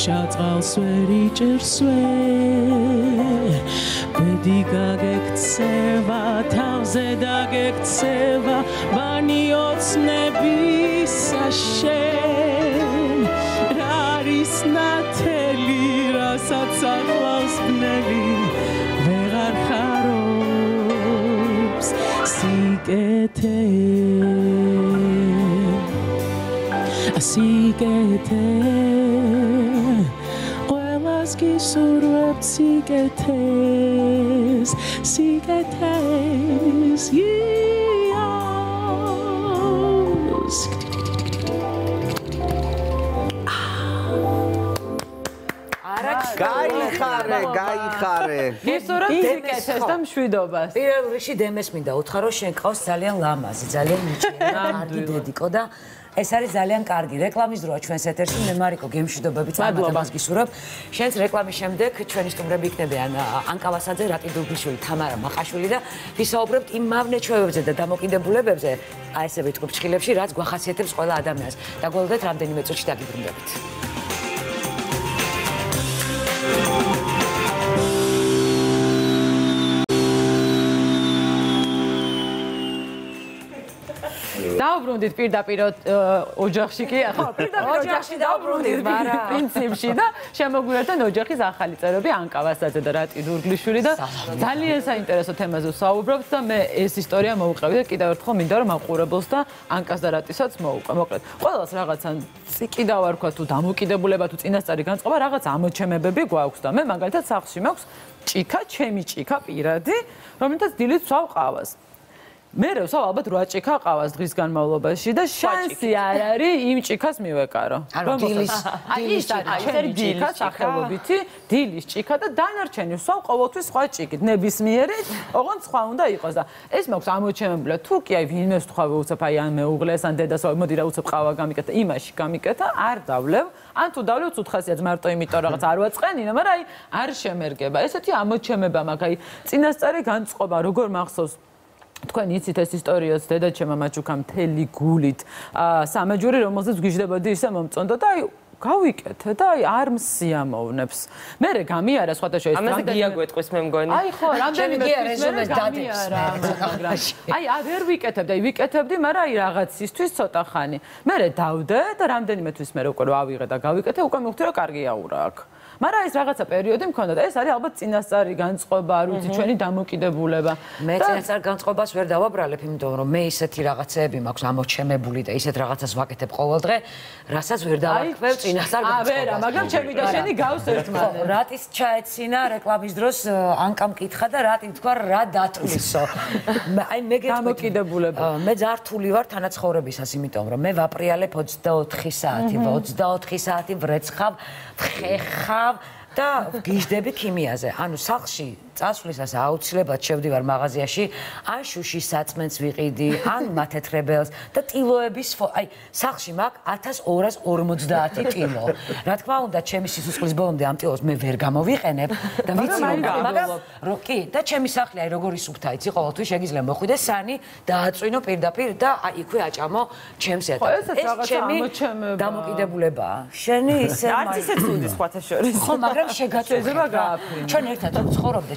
ქვიშა წყალს ვერ იჭერს ვერ ბედი გაგექცევა თავზე დაგექცევა ბანი ოცნებისა შენ რა არის ნათელი რასაც ახლავს ბნელი ვეღარ ხარობს სიკეთე. სიკეთე გისურვებ სიკეთეს სიკეთეს გაიგე გაიხარე, გაიხარე. ისურა სიკეთეს და მშვიდობას. პირველ რიგში დემეს მინდა უთხრა რომ შენ ყავს ძალიან ლამაზი, ძალიან მიჭირა, კარგი დედიკო და ეს არის ძალიან კარგი რეკლამის დროა ჩვენს ეთერში მე მარიკო გემშვიდობებით მადლობას გისურვებ. შენს რეკლამის შემდეგ ჩვენი სტუმრები იქნებიან ანკავასაძე რატი დუბლიშვილი თამარა მაყაშვილი და ვისაუბრებთ იმ მავნე ჩვევებზე და დამოკიდებულებებზე აი ესე ვიტყვი ფრჩხილებში რაც გვახასიათებს ყველა ადამიანს. და გველოდეთ რამდენიმე წუთში დაგიბრუნდებით დაუბრუნდით პირდაპირ ოჯახში კი? ახლა პირდაპირ ოჯახში დაუბრუნდით მაგრამ პრინციპში. და შემოგვიერთდა ოჯახის ახალი წევრები ანკავასაძე და რატი დურგლიშვილი და ძალიან საინტერესო თემაზე ვსაუბრობთ და მე ეს ისტორია მოვუყევი და კიდევ ერთხელ მინდა რომ მაყურებელს და ანკას და რატისაც მოვუყე მოკლედ. ყველას რაღაცა წიკიდა ვარქვა თუ დამოკიდებულება თუ წინასწარი განწყობა რაღაც ამოჩემებები გვაქვს და მე მაგალითად სახლში მაქვს ჭიქა ჩემი ჭიქა პირადი რომელთაც დილით ვსვავ ყავას მე რევსავ ალბათ 8 ჭიქა ყავას დღის განმავლობაში და შანსი არ არის იმ ჭიქას მივეკარო. დილის დილის ჭიქა. სახელობითი დილის ჭიქა და დანარჩენი ვსავ ყოველთვის სხვა ჭიქით. ნებისმიერი, ოღონდ სხვა უნდა იყოს და ეს მაქვს ამოჩემებულა თუ კი აი ვინმე ვთხოვე უცებ აი ან მეუღლეს ან დედას მოდი რა უცებ ყავა გამიკეთა იმაში გამიკეთა არ დავლევ ან თუ დავლევ უთხასიათ მარტო იმიტომ რაღაც არ ვაწყენინა მაგრამ აი არ შემერგება. ესეთი ამოჩემება მაქვს. აი წინასწარი განწყობა როგორ მახსოვს თქვენ იცით ეს ისტორიას დედაჩემ მაჩუკამ თელი გულით აა სამაჯური რომელზეც გიждდებოდი ისე მომწონდა და აი გავიკეთე და აი არ მსიამოვნებს. მე რე გამიარა სხვათა შორის ამაზე გიაგვეთყვის მე მგონი. აი ხო, რამდენიმე რეზუმე გამიარა. აი ა ვერ ვიკეთებდი, აი ვიკეთებდი, მაგრამ აი რაღაცისთვის ცოტა ხანი. მე რე დავდე და რამდენიმე თვის მე უკვე ავიღე და გავიკეთე, უკვე მივხვდი რომ კარგია ურა აქ. მაგრამ ეს რაღაცა პერიოდი მქონდა და ეს არის ალბათ წინასწარი განწყობა, არ ვიცი, ჩვენი დამოკიდებულება. მე წინასწარ განწყობას ვერ დავაბრალებ, იმიტომ რომ მე ისეთი რაღაცეები მაქვს ამოჩემებული და ისეთ რაღაცას ვაკეთებ ყოველდღე, რასაც ვერ დავაკვევ წინასწარ განწყობას. აა ვერა, მაგრამ ჩემი და შენი გავს ერთმანეთს. რატის ჩაეცინა რეკლამის დროს ანკამ კითხა და რატი თქვა რა დათვლისო. აი მე გეტყვი დამოკიდებულება. მე ძართული ვარ თანაცხოვრებისას, იმიტომ რომ მე ვაპრიალებ 24 საათი, 24 საათი ვრეცხავ, ხეხავ და გიждები ქიმიაზე. ანუ სახლში წასვლისას აუცილებლად შევდივარ მაღაზიაში, ან შუშის საწმენს ვიყიდი, ან მათეთრებელს და ტილოების აი სახლში მაქვს 1250 ტილო. რა თქმა უნდა, ჩემი სიცოცხლის ბოლომდე ამ ტილოს მე ვერ გამოვიყენებ და ვიცი რომ მაგრამ როკი და ჩემი სახლი აი როგორი სუფთა იცი ყოველთვის შეგიძლია მოხვიდე სანი დააწვინო პირდაპირ და აი იქვე აჭამო ჩემს ეტაპს. ეს ჩემი დამოკიდებულებაა. შენი ისე არც ისე ცუდი სხვათა შორის. ხო, მაგრამ შეგაწევა. ჩვენ ერთად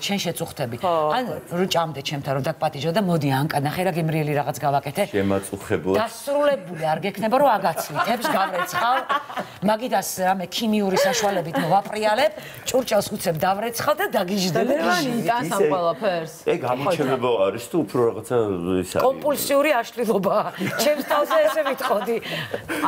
ვცხოვრობდით შენ შეწუხდები. ან რუჭამდე ჩემთან რომ დაგპატიჟო და მოდი ანკა ნახე რა გემრიელი რაღაც გავაკეთე. შემაწუხებლად. დასრულებული არ გექნება რომ აგაცლით, გავრეცხავ. მაგიტას რამე ქიმიური საშუალებით მოვაპრიალებ, ჭურჭელს უცებ დავრეცხავ და დაგიჟდებ. დედანი იტანს ამ ყველაფერს. ეგ გამოჩემება არის თუ უფრო რაღაცა ის არის. კომპულსიური აშლილობა. ჩემს თავზე ესე ვიტყოდი.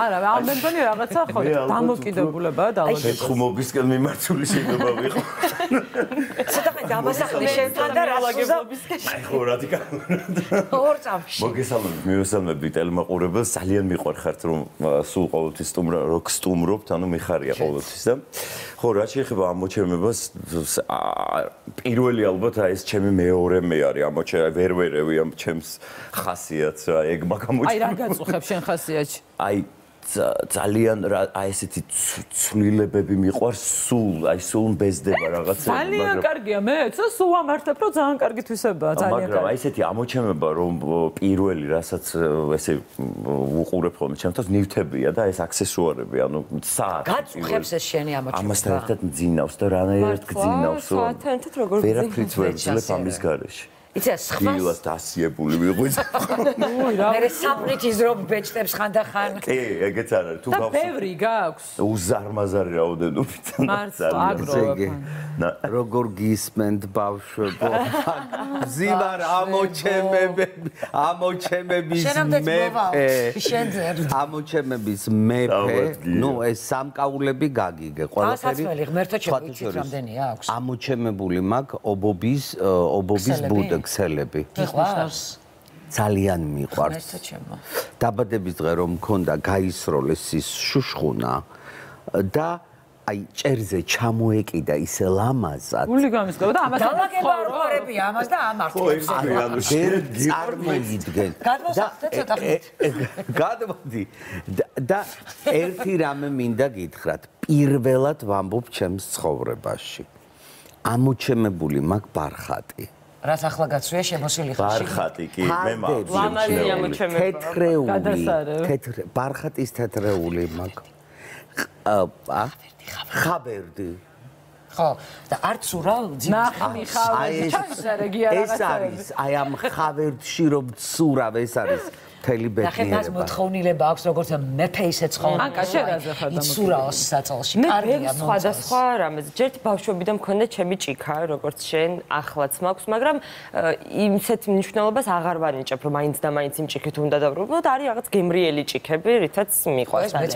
არა, ამ მე მგონი რაღაცა ხო დამოკიდებულებაა დაალაგე. შეხუმობისკენ მიმართული შეგობა ვიყო. დამასახლე შენთან და რალაგებლობისკენ. აი ხო რადიკალურად. ორ წამში. მოგესალმებით, მიესალმებით ტელემაყურებელს. ძალიან მიყვარხართ რომ სულ ყოველთვის სტუმრ როკ სტუმრობთ, ანუ მიხარია ყოველთვის და ხო, რა შეიძლება ამოჩემებას პირველი ალბათ აი ეს ჩემი მეორე მე არის ამოჩე ვერ ვერევი ამ ჩემს ხასიათს რა ეგ მაგამოჩე. აი რა გაწუხებ შენ ხასიათში? აი ძალიან აი ესეთი ცვლილებები მიყვარს სულ აი სულ მბეზდება რაღაცა ძალიან კარგია მე ცა სულ ამართებ რომ ძალიან კარგი თვისებაა ძალიან კარგი მაგრამ აი ესეთი ამოჩემება რომ პირველი რასაც ესე უყურებ ხოლმე ჩემთვის ნივთებია და ეს აქსესუარები ანუ საათი გაწუხებს ეს შენი ამოჩემება ამასთან ერთად მძინავს და რანაირად გძინავს რომ საათთან ერთად როგორ გძინავს. ვერაფრით ვერ ძლებ ამის გარეშე იცი სხვა დილას დასიებული ვიყვით. მე საფრით იზრობ ბეჭდებს ხანდახან. კი, ეგეც არ არის. თუ გაქვს. და ბევრი გაქვს. უზარმაზარი რაოდენობით. ძალიან. როგორ გისმენთ ბავშვებო? ზიმარ ამოჩემები, ამოჩემების მეფე. ამოჩემების მეფე. ნუ ეს სამკაულები გაგიგე ყველაფერი. ასაცველი ღმერთო ჩემი რამდენია აქვს? ამოჩემებული მაქვს ობობის ობობის ბუდე ქსელები. მიყვარს? ძალიან მიყვარს. დაბადების დღე რომ მქონდა გაისროლეს ის შუშხუნა და აი ჭერზე ჩამოეკიდა ისე ლამაზად. გული გამისკება და ამას ხარებია ამას და ამართლებს. ვერ წარმოიდგენ. გადმოსახდე ცოტა ხნით. გადმოდი. და- ერთი რამე მინდა გითხრათ. პირველად ვამბობ ჩემს ცხოვრებაში. ამოჩემებული მაქვს ბარხატი. რაც ახლა გაცვია შემოსილი ხალხი. ბარხატი კი მე მაქვს ლამაზი შემჩნეული. ამოჩემება. თეთრეული. გადასარევ. თეთრ ბარხატის თეთრეული მაქვს. აა ხაბერდი. ხო, და არც ურა ნახმი ხავე აი ეს ჩანსერგია ეს არის აი ამ ხავერდში რომ ცურავ ეს არის მთელი ნახე მას ბედნიერება. მოთხოვნილება აქვს როგორც მეფე ისე ცხოვრება. ანკა, შენ რაზე ხარ დამოკიდებული? იცურაოს საწოლში. მე კარგია ბევრ სხვადასხვა რამეს. ჯერთ ბავშვობიდან მქონდა ჩემი ჭიქა, როგორც შენ, ახლაც მაქვს, მაგრამ იმსეთ მნიშვნელობას აღარ ვანიჭებ, რომ მაინც და მაინც იმ ჭიქით უნდა დავრობო და არის რაღაც გემრიელი ჭიქები, რითაც მიყვარს ეს მეც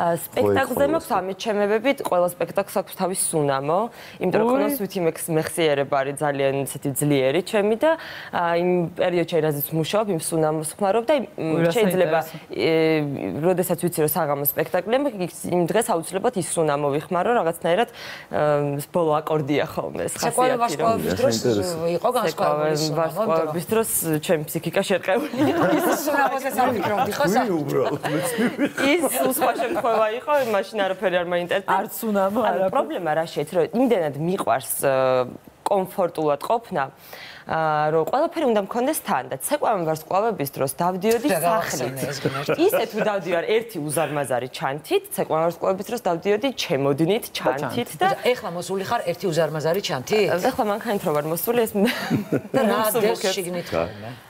სპექტაკლზე მაქვს ამიჩემებებით, ყველა სპექტაკლს აქვს თავის სუნამო, იმიტომ რომ ხონოს ვითი მეხსიერება არის ძალიან ისეთი ძლიერი ჩემი და იმ პერიოდში რაზეც მუშაობ, იმ სუნამოს ხმარობ და შეიძლება როდესაც ვიცი რომ საღამო სპექტაკლები იმ დღეს აუცილებლად ის უნდა მოვიხმარო რაღაცნაირად ბოლო აკორდია ხოლმე ეს ხასიათი რომ იყო განსხვავებული სუნამო. ვარსკვლავების დროს ჩემი ფსიქიკა შერყეული ის სუნამოზე სამფიქრობდი ხო სა? ის სხვა შემთხვევა იყო მაშინ არაფერი არ მაინტერესებს არც ანუ არაფერი. პრობლემა რა შეეთ რომ იმდენად მიყვარს კომფორტულად ყოფნა რომ ყველაფერი უნდა მქონდეს თან და ცეკვავენ ვარსკვლავების დროს დავდიოდი და სახლით. ისე თუ დავდივარ ერთი უზარმაზარი ჩანთით, ცეკვავენ ვარსკვლავების დროს დავდიოდი ჩემოდნით, ჩანთით და ეხლა მოსული ხარ ერთი უზარმაზარი ჩანთი? ეხლა მანქანით რო ვარ მოსული ეს და რა დევს შიგნით ხოლმე?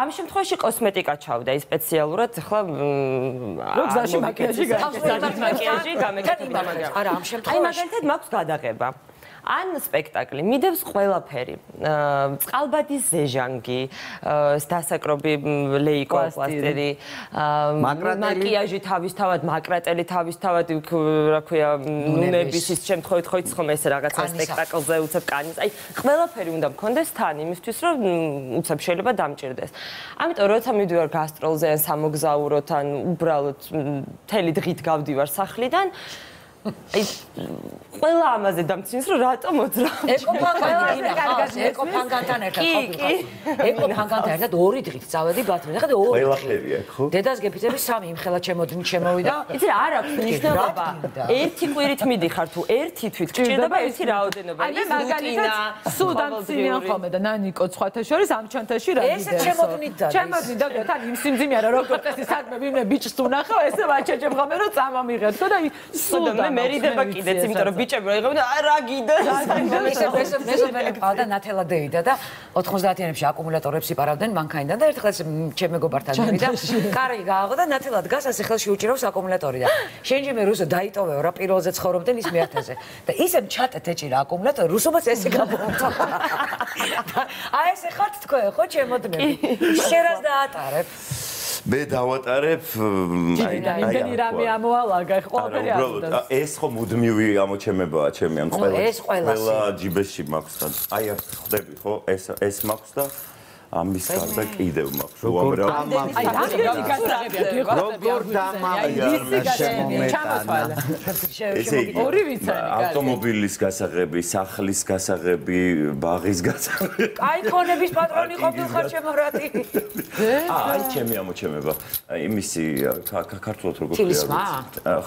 ამ შემთხვევაში კოსმეტიკა ჩავდა ის სპეციალურად ეხლა რო გზაში მაკიაჟი გაკეთე მაკიაჟი გამეკეთება მაგრამ არა, ამ აი შემთხვევაში მაგალითად მაქვს გადაღება ან სპექტაკლი. მიდევს ყველაფერი. წყალბადის ზეჟანგი დასაკრობი ლეიკო პლასტერი მაკიაჟი თავისთავად მაკრატელი თავისთავად რა ქვია ნუნების. ის შემთხვევით ხო იცი ხომ ეს რაღაცა სპექტაკლზე უცებ კანის. აი ყველაფერი უნდა მქონდეს თან იმისთვის რომ უცებ შეიძლება დამჭირდეს ამიტომ როცა მივდივარ გასტროლზე ან სამოგზაუროთ ან უბრალოდ მთელი დღით გავდივარ სახლიდან აი ყველა ამაზე დამცინს რომ რატომ მოძრა ეკო ფანგანი გინდა კარგად ხა ეკო ფანგანთან ერთად კი, ყოფილი კი. ხარ ეკო ფანგანთან ერთად ორი დღით წავედი ბათუმი ხა და ორი ყველაფერია, ხო? დედას გეფიცები სამი იმხელა ჩემოდნი შემოვიდა. იცი რა არ აქვს მნიშვნელობა. ერთი კვირით მიდიხარ თუ ერთი თვით. გჭირდება ერთი რაოდენობა. აი მე მაგალითად წინიან ყოველდღიური. ხოლმე და ნანიკო სხვათა შორის ამ ჩანთაში რა ესე ჩემოდნით დადეს. ჩემოდნით და თან იმ სიმძიმე არა როგორც წესი საქმე ვინმე ბიჭს თუ ნახავ ესე ვაჩეჭებ ხოლმე რომ წამომიღეთ ხო და აი სუდა მე მერიდება კიდეც იმიტომ რომ ბიჭები რა იღებენ და რა გიდა ისე მესო მესომელი ყავდა ნათელა დეიდა და 90-იანებში აკუმულატორებს იპარავდნენ მანქანიდან და ერთხელ ჩემ მეგობართან მივიდა კარგი გააღო და ნათელა დგას ასე ხელში უჭირავს აკუმულატორი და შენჯი მე რუსო დაიტოვეო რა პირველზე ცხოვრობდნენ ის მეათაზე და ისე ჩატეთ ეჭირა აკუმულატორი რუსობას ესე გამოვთო აი ესე ხართ თქვენ ხო ჩემოდნები? შერას დაატარებ მე დავატარებ აი იმდენი რამე ამოალაგა ყველაფერი არ ა, ეს ხო მუდმივი ამოჩემებაა ჩემი ან ყველა ეს ყველა ჯიბეში მაქვს და აი აქ ხვდები ხო? ეს ეს მაქვს და ამის გარდა კიდევ მაქვს უამრავ აი რამდენი გასაღებია როგორ დამალია შემომეტანა ესე იგი ორი ვიცანი, ავტომობილის გასაღები, სახლის გასაღები, ბაღის გასაღები. აი ქონების პატრონი ყოფილ ხარ შემოვრატი აი ჩემი ამოჩემება. იმისი ქა- ქა- ქართულად როგორ ქვია,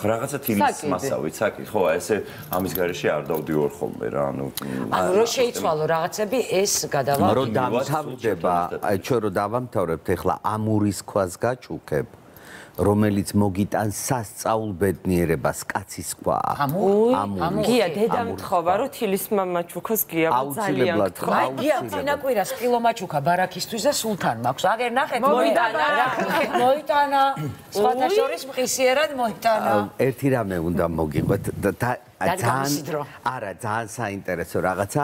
რაღაცა თილის მასავით, საკი, ხო, ესე ამის garaში არ დავდივარ ხოლმე რა, ანუ ანუ რო შეიცვალო რაღაცები ეს გადავა რო დამთავრდება აი ჩვენ რო დავამთავრებთ ეხლა ამურის ქვას გაჩუქებ რომელიც მოგიტანს სასწაულ ბედნიერებას კაცის ქვა. ამური ამური გია დედა მთხოვა რომ თილის მამა ჩუქოს გია ძალიან გთხოვა აი გია წინა კვირას კილომაჩუკა ბარაქისთვის და სულთან მაქვს. აგერ ნახეთ მოიტანა. მოიტანა. სხვათა შორის მყისიერად მოიტანა. ერთი რამე უნდა მოგიყვეთ. და ძალიან არა ძალიან საინტერესო რაღაცა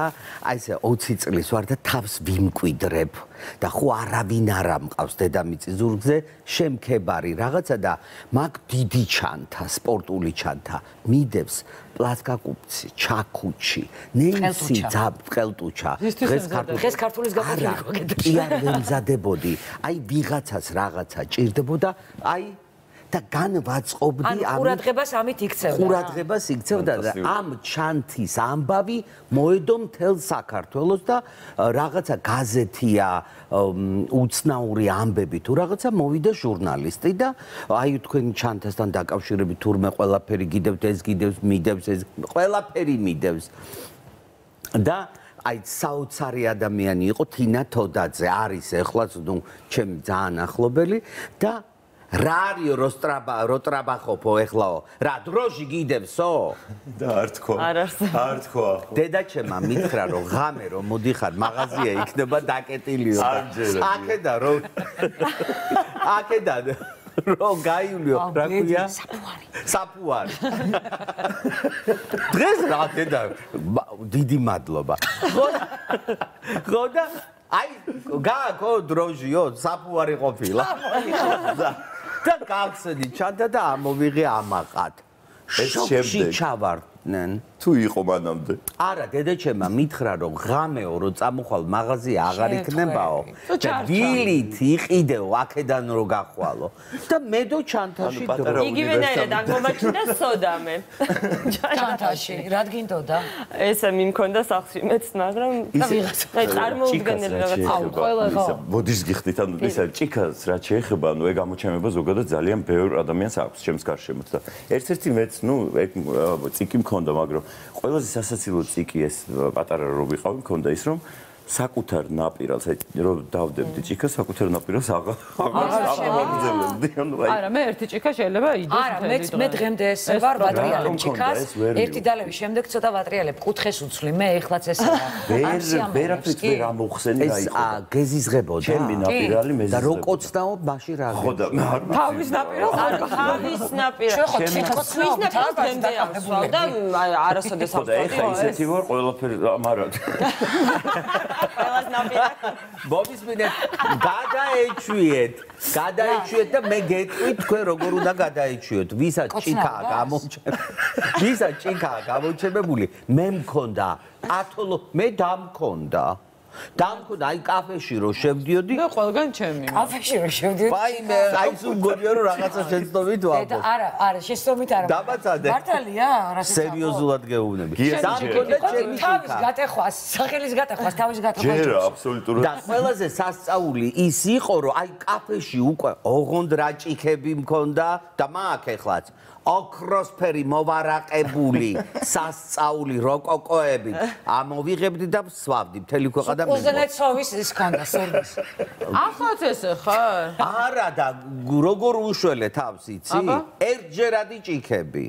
აი ესე 20 წლის ვარ და თავს ვიმკვიდრებ და ხო არავინ არ ამყავს დედამიწის ზურგზე შემქებარი რაღაცა და მაგ დიდი ჩანთა სპორტული ჩანთა მიდევს პლასკაკუპცი ჩაქუჩი ნენსი ყელტუჩა. ძაბ ყელტუჩა ისთვის ემზადებოდი. დღეს ქართულის არა, იყო კიდე. კი არ ვემზადებოდი აი ვიღაცას რაღაცა ჭირდებოდა აი და განვაწყობდი ანუ ყურადღებას ამით იქცევდა. ყურადღებას იქცევდა და ამ ჩანთის ამბავი მოედო მთელ საქართველოს და რაღაცა გაზეთია უცნაური ამბები თუ რაღაცა მოვიდა ჟურნალისტი და აი თქვენ ჩანთასთან დაკავშირებით თურმე ყველაფერი გიდევთ ეს გიდევს მიდევს ეს ყველაფერი მიდევს და აი საოცარი ადამიანი იყო თინა თოდაძე არის ეხლაც ნუ ჩემი ძალიან ახლობელი და რა არისო როსტრაბა როტრაბახოფო ეხლაო რა დროჟი გიდევსო? და არ თქვა არ არ თქვა დედაჩემა მითხრა რომ ღამე რომ მოდიხარ მაღაზია იქნება დაკეტილიო აქედა რომ აქედა რო გაიულიო რა ქვია? საფუარი. საფუარი. დღეს რა დედა? დიდი მადლობა. ხო და აი გააკო დროჟიო საფუარი ყოფილა და გახსენი ჩანდა და ამოვიღე ამაყად. შემდეგ. ჩავარდნენ თუ იყო მანამდე. არა, დედაჩემა მითხრა რომ ღამეო რომ წამოხვალ მაღაზია აღარ იქნებაო და დილით იყიდეო აქედან რომ გახვალო და მე დო ჩანთაში დრო. იგივენაირად აღმოჩნდა სოდამე. ჩანთაში, რადგინდოდა? ესე მიმქონდა სახში მეც, მაგრამ ვიღაც წარმოუდგენელი რაღაც აუ ყველა ხო. მოდის გიხდით ანუ ისა ჭიქას რა შეეხება, ანუ ეგ გამოჩემება ზოგადად ძალიან ბევრ ადამიანს აქვს ჩემს გარშემოც და ერთ-ერთი მეც ნუ ეგ ციკი მქონდა, მაგრამ ყველაზე სასაცილო ციკი ეს პატარა რო ვიყავი მქონდა ის რომ საკუთარ ნაპირალს აი რომ დავდებდი ჭიქა საკუთარ ნაპირალს აღა აღარ ანუ აი არა მე ერთი ჭიქა შეიძლება იდეს არა მე მე დღემდე ეს ვარ ვატრიალებ ჭიქას ერთი დალევის შემდეგ ცოტა ვატრიალებ კუთხეს უცვლი მე ეხლაც ეს ვერ ვერაფრით ვერ ამოხსენი აი ეს გეზიზღებოდა. ჩემი ნაპირალი მე და რო კოცდაო მაშინ რა ხო და თავის ნაპირალს არ თავის ნაპირალს ხო ჭიქას მის ნაპირალს დღემდე ამსვავ და არასოდეს ამსვავ და ეხა ისეთი ვარ. ყველაფერი ამარად ყველას ნაპირა. ბობის მინე გადაეჩვიეთ. გადაეჩვიეთ და მე გეტყვით თქვენ როგორ უნდა გადაეჩვიოთ. ვისაც ჭიქა გამოჩემ. ვისაც ჭიქა გამოჩემებული, მე მქონდა ათოლო მე დამქონდა. დამქონდა აი კაფეში რო შევდიოდი და ყველგან ჩემი კაფეში რო შევდიოდი აი მე აი სულ გონიო რომ რაღაცა შეცდომით ვამბობ. და არა არა შეცდომით არა. დაბაცადე მართალია რა სერიოზულად გეუბნები. დამქონდა ჩემი თავის გატეხვას სახელის გატეხვას თავის გატეხვას. ჯერა აბსოლუტურად. და ყველაზე სასწაული ის იყო რომ აი კაფეში უკვე ოღონდ რაჭიქები მქონდა და მააქ ეხლაც ოქროსფერი მოვარაყებული სასწაული როკოკოები. ამოვიღებდი და ვსვავდი მთელი ქვეყანა მე უზენეცოვის ის ქონდა სერვის ახლაც ესე ხარ არა და როგორ უშველე თავს იცი? ერთჯერადი ჭიქები.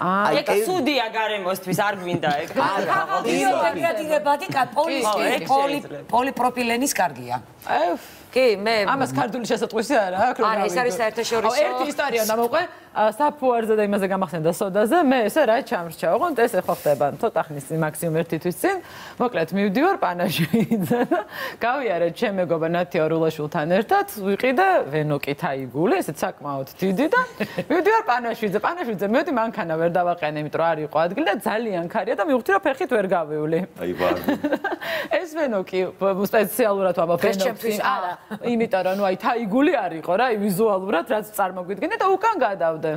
აი ეგ სუდია გარემოსთვის არ გვინდა ეგ არა ბიოდეგრადირებადი პოლი პოლიპროპილენის კარგია. აიფ კი მე ამას ქართული შესატყვისი არა აქვს რა არა ეს არის საერთაშორისო ერთი ისტორია დამოყვე საფუარზე და იმაზე გამახსენდა სოდაზე. მე ესე რა ჩამრჩა ოღონდ ეს ახლა ხდება ცოტა ხნის მაქსიმუმ ერთი თვის წინ. მოკლედ მივდივარ პანაშვიდზე და გავიარე ჩემ მეგობარ ნათი ორულაშვილთან ერთად ვიყიდე ვენოკი თაიგული ესეც საკმაოდ დიდი და მივდივარ პანაშვიდზე პანაშვიდზე მე ვდი მანქანა ვერ დავაყენე იმიტომ რომ არ იყო ადგილი და ძალიან ქარია და მივხვდი რომ ფეხით ვერ გავივლი აი ვარ ეს ვენოკი სპეციალურად ვაბა ფენოქი არა იმიტომ რომ ნუ აი თაიგული არისო რა, ვიზუალურად რაც წარმოგვიდგენე და უკან გადავდე.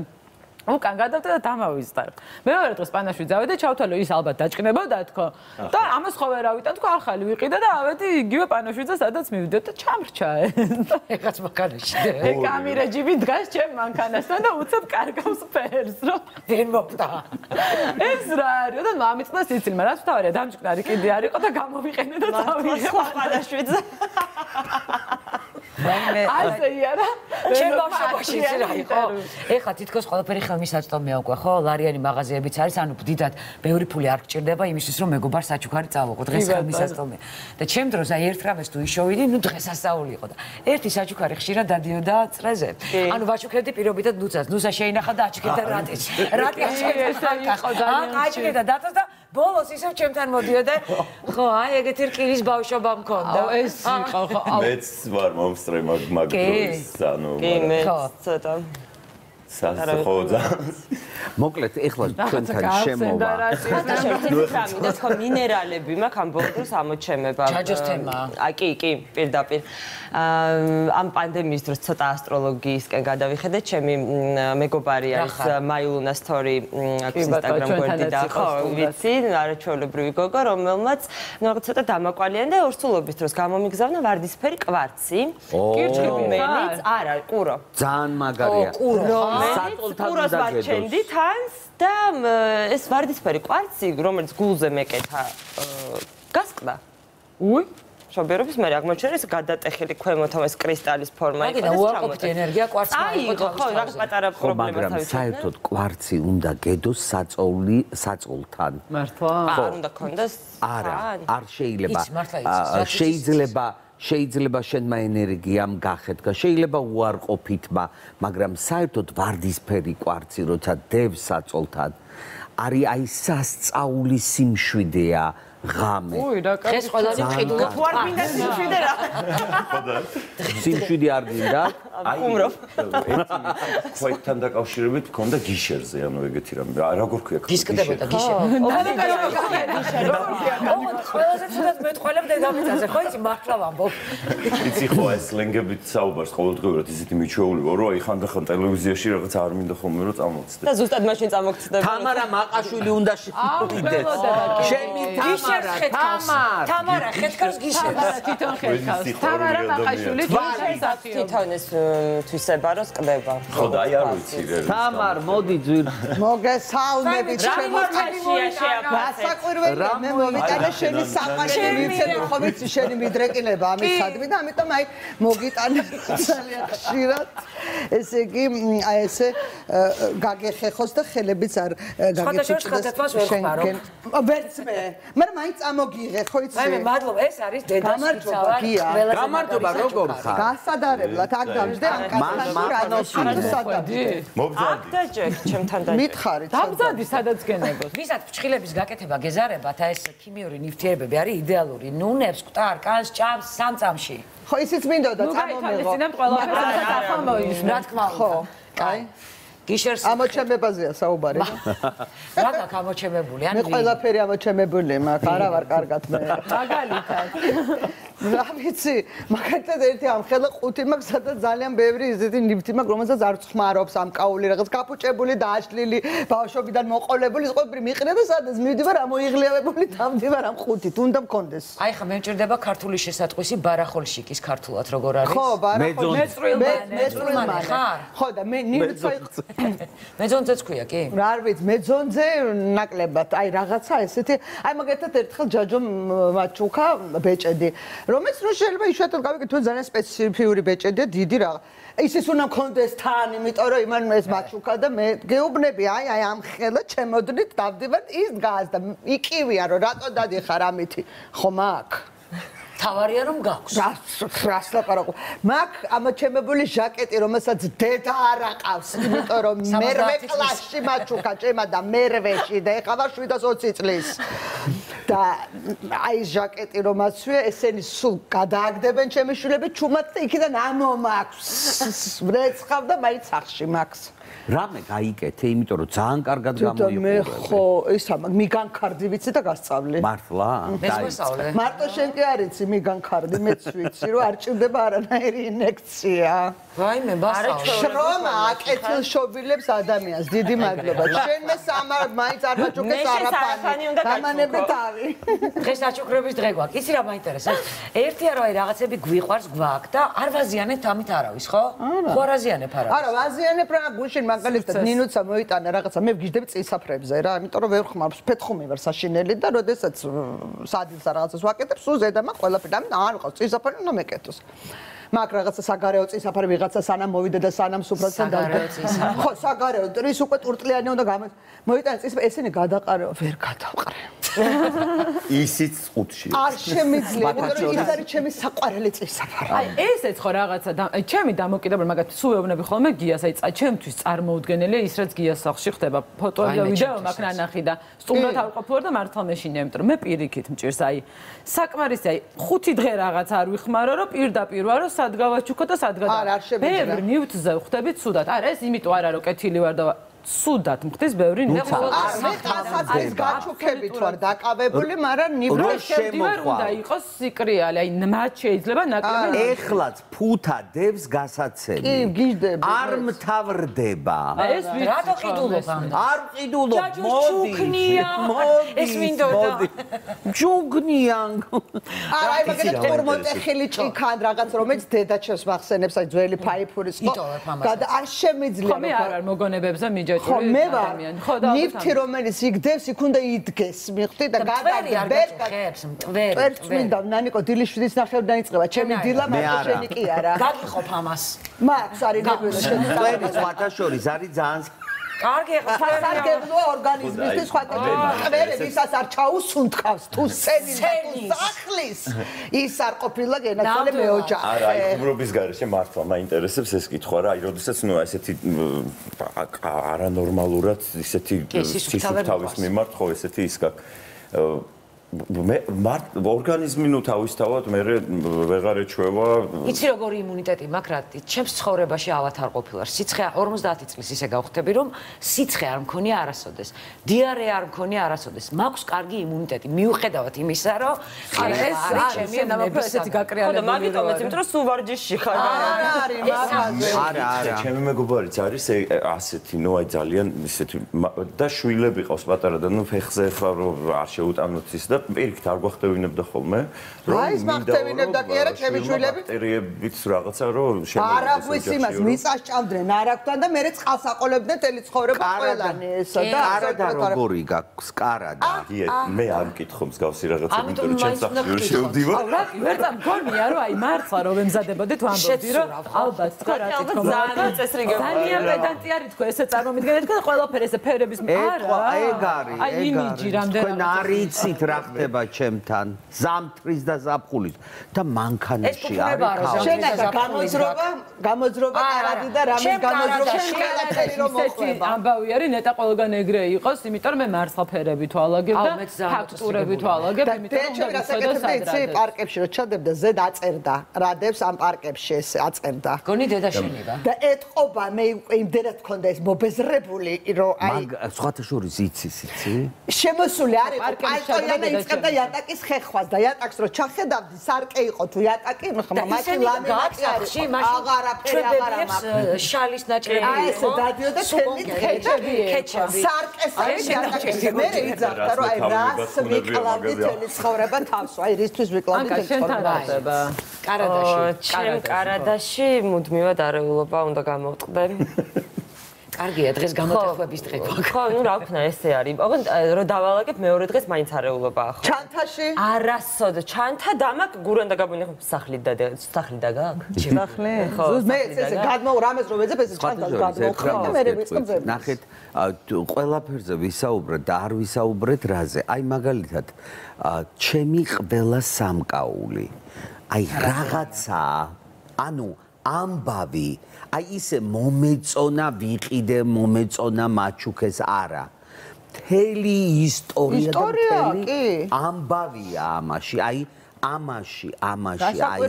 უკან გადავდე და დამავიზდარ. მეორე დღეს პანაშვი წავედი, ჩავთვალე ის ალბათ დაჭკნებოდა თქო. და ამას ხო ვერ ავიტან თქო, ახალი ვიყიდე და ავედი იგივე პანაშვიძე სადაც მივიდე და ჩამრჩა. ეხაც მანქანაში. კამერა ჯიბი დგას ჩემ მანქანასთან და უცებ კარგავს ფერს, რომ ვერ მოპტა. ეს რა არის? და მამიწნა სიცილმა, რაც თავია დამჭკნარი კიდე არისო და გამოვიყენე და წავიდე პანაშვიძე. მე ასე არა ჩემ ბავშვობაში ის რა იყო. ეხლა თითქოს ყველაფერი ხელმისაწვდომია უკვე ხო? ლარიანი მაღაზიებიც არის ანუ ბდიდად ბევრი ფული არ გჭირდება იმისთვის რომ მეგობარ საჩუქარი წავოყო დღეს ხელმისაწვდომია და ჩემ დროს აი ერთ რამეს თუ ისოვიდი ნუ დღესასწაული იყო და ერთი საჩუქარი ხშირად დადიოდა წრეზე. ანუ ვაჩუქებდი პირობითად ნუცას. ნუსა შეინახა და აჩქებდა რატიც რატი ესე იყო ძალიან აჩქებდა დათოს და ბოლოს ისევ ჩემთან მოდიოდა. ხო აი ეგეთი რკინის ბავშვობა მქონდა. ეს იყო ხო მეც ვარ მომსწრე მაგ მაგ დროს ანუ კი მე ცოტა სასახო მოკლედ ეხლა ჩვენთან შემოვა და ხო მინერალები მაქვს ამ ბოლოს ამოჩემება. ჯაჯოს თემაა. აი კი, კი, პირდაპირ. ამ პანდემიის დროს ცოტა ასტროლოგიისკენ გადავიხედე, ჩემი მეგობარი არის მაილუნა სტორი აქვს ინსტაგრამ გვერდი და ხო, ვიცი, არაჩვეულებრივი გოგო, რომელმაც ნუ რაღაც ცოტა დამაკვალიანდა და ორსულობის დროს გამომიგზავნა ვარდისფერი კვარცი. კირჩხიბი რომელიც არა, ყურო. ძალიან მაგარია. ყურო, ყუროს ვარჩენდი თანს და ეს ვარდისფერი კვარცი, რომელიც გულზე მეკეთა გასკდა. უი? შობერობის მე აღმოჩენს გადატეხილი ქვემოთავ ეს კრისტალის ფორმა იყო და უარყოფით ენერგია კვარცმა იყო ხო რაღაც პატარა პრობლემა თავის მაგრამ საერთოდ კვარცი უნდა გედოს საწოლი საწოლთან. მართლა? არ უნდა კონდეს არა არ შეიძლება შეიძლება შეიძლება შენმა ენერგიამ გახეთქა, შეიძლება უარყოფითმა, მაგრამ საერთოდ ვარდისფერი კვარცი, როცა დევს საწოლთან, არის აი სასწაული სიმშვიდეა. ღამე. უი, რა კაცი. ეს ყველანი ყიდულობ თუ არ გინდა სიმშვიდე რა. სიმშვიდე არ გინდა? აი. უმრობ. ხოეთთან დაკავშირებით მქონდა გიშერზე, ანუ ეგეთი რამე. როგორ ქვია? გისკდებოდა გიშერ. ყველაზე ცუდად მეტყველებდა გამიწაზე, ხო იცი მართლა ვამბობ. იცი ხო ეს ლენგებით საუბარს ყოველდღიურად ისეთი მიჩვეულიყო, რომ აი ხანდახან ტელევიზიაში რაღაც არ მინდა ხოლმე რომ წამოწდე. და ზუსტად მაშინ წამოგწდები. თამარა მაყაშვილი უნდა შევიდეთ. შენი თამარა, თამარ. თამარა ხეთქავს გიშერს. თამარა თვითონ ხეთქავს. თამარა მაყაშვილი თვითონ ეს თვისებაროს ყდება. ხო და აი არ ვიცი რა. თამარ, მოდი ძვირ. მოგესალმებით შემოხალხია შეაფასე. გასაკვირველია მე მოვიტანე შენი საყვარელი ვიცი ხო ვიცი შენი მიდრეკილება ამისადმი და ამიტომ აი მოგიტანე ძალიან ხშირად ესე იგი აი ესე გაგეხეხოს და ხელებიც არ გაგეჩუჩდეს შენკენ ვერც მე მაგრამ მაინც ამოგიღე ხო იცი? მე მადლობა ეს არის დედას გამარჯობა გია. გამარჯობა როგორ ხარ? გასადარებლად აქ დამждე ამ კაცს სადადი აქ დაჯექ ჩემთან დაჯექ მითხარით დამზადი სადაც გენებოს. ვისაც ფრჩხილების გაკეთება გეზარებათ აი ეს ქიმიური ნივთიერებები არის იდეალური. ნუნებს კვტარ კანს ჭამს სამწამში. ხო ისიც მინდოდა წამომიღო ნუ გაიცინებ ყველაფერს ახლა მოისმენ რა თქმა უნდა ხო კაი გიშერს ამოჩემებაზეა საუბარი რა. გაქვს ამოჩემებული ან მე ყველაფერი ამოჩემებული მაქვს არა ვარ კარგად მე. მაგალითად რა ვიცი მაგალითად ერთი ამ ხელა ყუთი მაქვს სადაც ძალიან ბევრი ისეთი ნივთი მაქვს რომელსაც არ ხმარობს ამ კაული რაღაც კაპუჭებული და აშლილი ბავშვობიდან მოყოლებული ყოველდღე მიყრე და სადაც მივდივარ ამოიღლიავებული დამდივარ ამ ყუთით. უნდა მქონდეს. აი ხა მე მჭირდება ქართული შესატყვისი ბარახოლშიკის ქართულად როგორ არის? ხო ბარახოლში მეწრილმანი მეწრილმანი ხარ ხო და მე ნირცო მეძონძეც ქვია კი? რა არ ვიცი, მეძონძე ნაკლებად, აი რაღაცა ესეთი, აი მაგალითად ერთხელ ჯაჯო მაჩუკა ბეჭედი, რომელიც ნუ შეიძლება იშვიათად გავიგეთ, თუ ძალიან სპეციფიური ბეჭედია, დიდი რა. ისიც უნდა მქონდეს თან, იმიტომ რომ იმან ეს მაჩუკა და მე გეუბნები, აი აი ამ ხელა ჩემოდნით დავდივარ ის დგას და იკივია რომ რატო დადიხარ ამითი. ხო მაგ? თავარია რომ გაქვს. რა რას ლაპარაკო? მაგ ამოჩემებული ჟაკეტი, რომელსაც დედა არ აყავს, იმიტომ რომ მერვე კლასში მაჩუკა ჭემა და მერვეში და ეხლა ვარ 720 წლის. და აი ჟაკეტი რომ აცვია, ესენი სულ გადააგდებენ ჩემი შვილები, ჩუმად და იქიდან ამომაქვს. ვრეცხავ და მაინც ახში მაქვს. რამე გაიკეთე, იმიტომ რომ ძალიან კარგად გამოიყურე. მე ხო, ისა მიგანქარდი ვიცი და გასწავლე. მართლა? დაი. მარტო შენ კი არ იცი მიგანქარდი, მეც ვიცი, რომ არ ჭირდება არანაირი ინექცია. რაიმე ბასა. შრომა აკეთილ შობილებს ადამიანს. დიდი მადლობა. შენ მე სამარ მაინც არ მაჩუკეს არაფანი. გამანები თავი. დღეს აჩუქრების დღე გვაქვს. იცი რა მაინტერესებს? ერთია რომ აი რაღაცები გვიყვარს გვაქვს და არ ვაზიანებთ ამით არავის, ხო? ხო არაზიანებ არავის. არა, ვაზიანებ რა გუშინ მაგალითად ნინუცა მოიტანა რაღაცა მე ვგიჟდები წისაფრებზე რა, იმიტომ რომ ვერ ხმავს ფეთხუმი ვარ საშინელი და როდესაც სადილს რაღაცას ვაკეთებ, სულ ზედამა ყველაფერი და არ ვიყავს წისაფრი უნდა მეკეთოს. მაგ რაღაცა საგარეო წისაფარი ვიღაცა სანამ მოვიდა და სანამ სუფრასთან დავდა. ხო, საგარეო ტრის უკვე ტურტლიანი უნდა გამო მოიტანა წის ესენი გადაყარეო ვერ გადაყრე. ისიც ყუთში. არ შემიძლია, იმიტომ რომ ის არის ჩემი საყვარელი წისაფარი. აი ესეც ხო რაღაცა ჩემი დამოკიდებული მაგათ სულ ეუბნები ხოლმე გიას, აი ჩემთვის წარმოუდგენელია ის რაც გიას სახში ხდება. ფოტოები და ვიდეო მაგ ნანახი და სტუმრად არ ყოფილვარ და მართლა მეშინია, იმიტომ რომ მე პირიქით მჭირს აი საკმარისი აი ხუთი დღე რაღაც არ ვიხმარო რომ პირდაპირ ვარო სად გავაჩუქო და სად გადა. არ არ შემიძლია. ბევრ ნივთზე ხვდები ცუდად. არა ეს იმიტომ არა რომ კეთილი ვარ და ცუდად მხდის ბევრი ნუცა. არ მე არის გაჩუქებით ვარ დაკავებული, მაგრამ ნიბრა რო შემდივარ უნდა იყოს სიკრიალი, აი მათ შეიძლება ნაკლები ეხლაც ფუთა დევს გასაცემი. კი, გიждები. არ მთავრდება. ეს რატო ყიდულობ ამ? არ ყიდულობ, მოდი. ეს მინდოდა. მოდი. ჯუგნიან. არა, აი მაგალითად კორმოტეხილი ჭიქან რაღაც რომელიც დედაჩემს მახსენებს აი ძველი ფაიფურის ხო? გადა არ შემიძლია. ხო მე არ ვარ ხო მიჯაჭვური მე ვარ. ხო და ნიფთი რომელიც იქდევს იქ უნდა იდგეს მიხვდი და მტვერი არ გადაგბერ გაწუხებს, მტვერი, წერს მტვერი. მინდა ნანიკო დილიშვილის ნახევრიდან იწყება ჩემი მე დილა მე მაგრამ შენი კი არა. გაგიხობ ამას. მაქვს არის ნებიო შენი წვერი სხვათა შორის არის ძალიან კარგი ახლა სასარგებლო ორგანიზმისთვის სხვა ტიპი ვისაც არ ჩაუსუნთქავს თუ სენის და თუ სენის. სახლის ის არ ყოფილა გენაცვალე ნამდვილად. მეოჯახე არა, აი ხუმრობის გარეშე მართლა მაინტერესებს ეს კითხვა რა, აი როდესაც ნუ ესეთი არანორმალურად ისეთი სისუფთავის მიყვარს. მიმართ ხო ესეთი ის გაკ მე მართ ორგანიზმი ნუ თავისთავად მე ვეღარ ეჩვევა იცი როგორი იმუნიტეტი მაქვს რა ჩემს ცხოვრებაში ავათ არ ყოფილა სიცხე 50 წლის ისე გავხდები რომ სიცხე არ მქონია არასოდეს. დიარე არ მქონია არასოდეს. მაქვს კარგი იმუნიტეტი. მიუხედავად იმისა რომ არა ეს არის ჩემი ნამოფო ესეთი ხო და გაკრიალებული მაგიტომაც იმიტომ რომ სულ ვარჯიში ხარ არა არის არა, არა. ჩემი მეგობარიც არის ასეთი, ნუ აი ძალიან ისეთი და შვილები ყავს პატარა და ნუ ფეხზე ხარ რომ არ შეუტანოთ ის და პირიქით არ გვახტევინებდა ხოლმე რა ის მახტევინებდა კი არა, ჩემი შვილები? ბაქტერიებით რაღაცა რომ არა ვის იმას მიწასჭამდნენ არაგთან და მეરે წყალს აყოლებდნენ თელი ცხოვრება ყველანი ესა და კარადა როგორი გაქვს? კარადა. დიე მე არ მკითხო მსგავსი რაღაცა იმიტომ რომ ჩემს გკითხოთ. შევდივარ? აუ რა ვერ წამგონია რომ აი მართლა რომ ემზადებოდეთ ვამბობდი რომ ალბათ თქვა რა თქმა ძალიან წესრიგებული. ძალიან პედანტი არის თქვა ესე წარმომიდგენთ თქვა ყველაფერი ესე ფერების ეთქვა ეგ არის აი ეგ იმიჯი არის რამდენი თქვენ არ იცით რა ხდება ჩემთან ზამთრის და ზაფხულის და მანქანაში არის რომ ქაო. შენ და ზაფხულის გამოძრობა გამოძრობა არა, კარადი და რამის ჩემ გამოძრობა ყველაფერი რომ ისეთი მოხდება ამბავი არის ნეტა ყველგან ეგრე იყოს იმიტომ რომ მე მართლა ფერებით ვალაგებ აუ, და მეც ძალიან ფაქტურებით მოწესრიგებული. ვალაგებ და იმიტომ რომ ეკეთებდა იცი სად პარკებში რომ ჩადებდა ზედ აწერდა რადებს ამ პარკებში ეს აწერდა. გონი დედა შენივა. და ეთყობა მე უკვე იმდენად მქონდა ეს მობეზრებული რომ აი მაგ სხვათა შორის იცის იცი? შემოსული არ იყო პაიტონა და იწყებდა იატაკის ხეხვას და იატაკს რო ჩახედავდი სარკე იყო თუ იატაკი ხმა მათი ლამი გააცახში აღარაფერი აღარა ჩვენებიებს მაქვს შალის ნაჭრები აი ესე დადიოდა თელი ქეჩები. ქეჩები. სარკეს არის იატაკში მე იძახდა რომ აი რას ვიკლავდი თელი ცხოვრება თავს აი რისთვის ვიკლავდი თელი შენთან ცხოვრება კარადაში ჩემ კარადაში მუდმივად არეულობა უნდა გამოვტყდე. კარგია დღეს გამოტეხების დღე გვაქვს. ხო, ნუ რა ვქნა, ესე არის. ოღონდ რო დავალაგებ მეორე დღეს მაინც არეულობაა ხო? ჩანთაში? არასოდ ჩანთა დამაკ გურან და გაბუნე ხო სახლი და სახლი და გაკ. ჩახლე ხო, მე სახლი ესე გაკ. გადმო რამეს რომ ეძებ ესე ჩანთას გადმოხდა და მე ვიწყებ ნახეთ ა, თუ ყველაფერზე ვისაუბრეთ და არ ვისაუბრეთ რაზე? აი მაგალითად ჩემი ყველა სამკაული. აი რაღაცა ანუ ამბავი. აი ისე მომეწონა ვიყიდე მომეწონა მაჩუქეს არა. მთელი ისტორია და ისტორია, მთელი კი. ამბავია ამაში. აი ამაში ამაში აი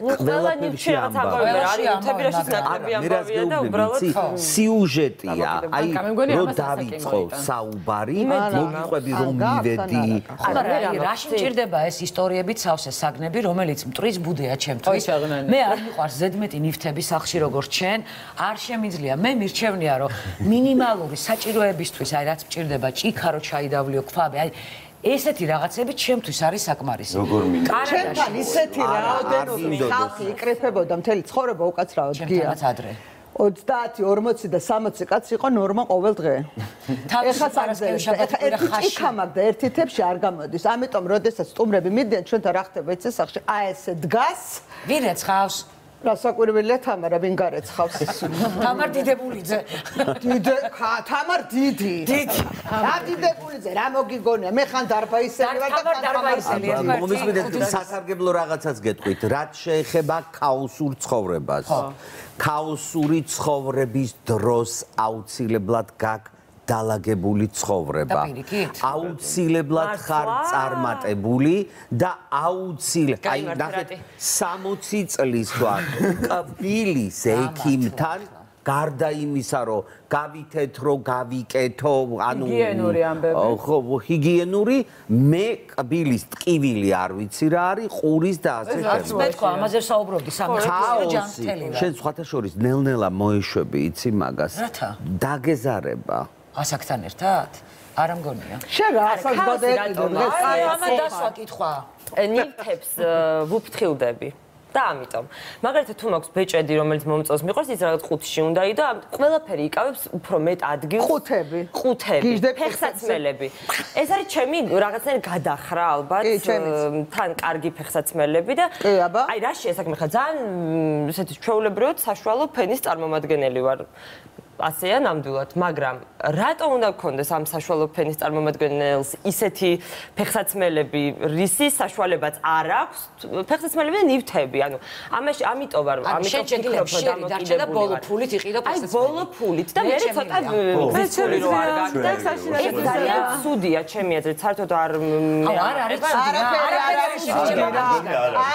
ნუ ყველა ნიჩი რაღაც ამბავი არის, თებირაშიც ამბავი, ნაკლები ამბავია და უბრალოდ სიუჟეტია. აი რო დავიწყო მოიტანა. საუბარი, მოგიყვები რომ მივედი. ხო აი რაში მჭირდება ეს ისტორიებით სავსე საგნები რომელიც მტრის ბუდეა ჩემთვის? მე არ მიყვარს ზედმეტი ნივთები სახში როგორც ჩვენ არ შემიძლია. მე მირჩევნია რომ მინიმალური საჭიროებისთვის აი რაც მჭირდება ჭიქა რო ჩაიდავლიო ქვაბი აი ესეთი რაღაცები ჩემთვის არის საკმარისი როგორ მინდა? ჩემთან ისეთი არ მინდოდეს. ხალხი იკრიფებოდა მთელი ცხოვრება უკაცრავად გია ჩემთანაც ადრე 30, 40 და 60 კაცი იყო ნორმა ყოველ დღე. შაბათი ეხლა კვირა ერთი ხაში. ჭიქა მაქვს და ერთი თებში არ გამოდის. ამიტომ როდესაც სტუმრები მიდიან ჩვენთან რა ხდება იცი სახში? აი ესე დგას ვინ ეცხავს რა საკვირველია თამარა ვინ გარეცხავს? თამარ დიდებულიძე დიდე ხა თამარ დიდი. დიდი რა დიდებულიძე რა მოგიგონია? მე ხან დარბაისელი ვარ და ხან დარბაისელი. თამარ ერთმანეთი. მომისმენთ სასარგებლო რაღაცას გეტყვით, რაც შეეხება ქაოსურ ცხოვრებას. ქაოსური ცხოვრების დროს აუცილებლად გაკ დალაგებული ცხოვრება. აუცილებლად ხარ წარმატებული და აუცილებლად აი ნახეთ რატი? 60 წლის ვარ კბილის ექიმთან გარდა იმისა, რომ გავითეთრო, გავიკეთო, ანუ ჰიგიენური ამბები. ხო, ჰიგიენური, მე კბილის ტკივილი არ ვიცი რა არის, ყურის და ასე შემდეგ. მე თქვა, ამაზე საუბრობდი ხაოსი. ჯანმრთელი შენ სხვათა შორის ნელ-ნელა მოეშვები, იცი მაგას? რათა? დაგეზარება. ასაკთან ერთად? არ ამგონია. შენ რა საზოგადო რატომა? აი, ამა დასვა კითხვა. ნივთებს ვუფრთხილდები და ამიტომ მაგალითად თუ მაქვს ბეჭედი რომელიც მომწონს მიყვარს ის რაღაც ყუთში უნდა იდო ამ ყველაფერი იკავებს უფრო მეტ ადგილს ყუთები გიჟდებ ფეხსაცმელები ეს არის ჩემი რაღაცნაირ გადახრა ალბათ თან კარგი ფეხსაცმელები და აი რა შეესაქმე ხა ძალიან ესეთი ჩვეულებრივად საშუალო ფენის წარმომადგენელი ვარ ასეა ნამდვილად, მაგრამ რატო უნდა გქონდეს ამ საშუალო ფენის წარმომადგენელს ისეთი ფეხსაცმელები, რისი საშუალებაც არ აქვს, ფეხსაცმელები და ნივთები, ანუ ამაში ამიტომ ვარ, ამიტომ ვფიქრობ, რომ დარჩა და ბოლო ფულით იყიდო აი ფეხსაცმელი. ბოლო ფულით და მე ცოტა რა. ვიწური რო არ და საშინელი ეს ძალიან ცუდია ჩემი აზრით, საერთოდ არ აუ, არ არის ცუდი არაფერი არ არაფერი არის ცუდი რა.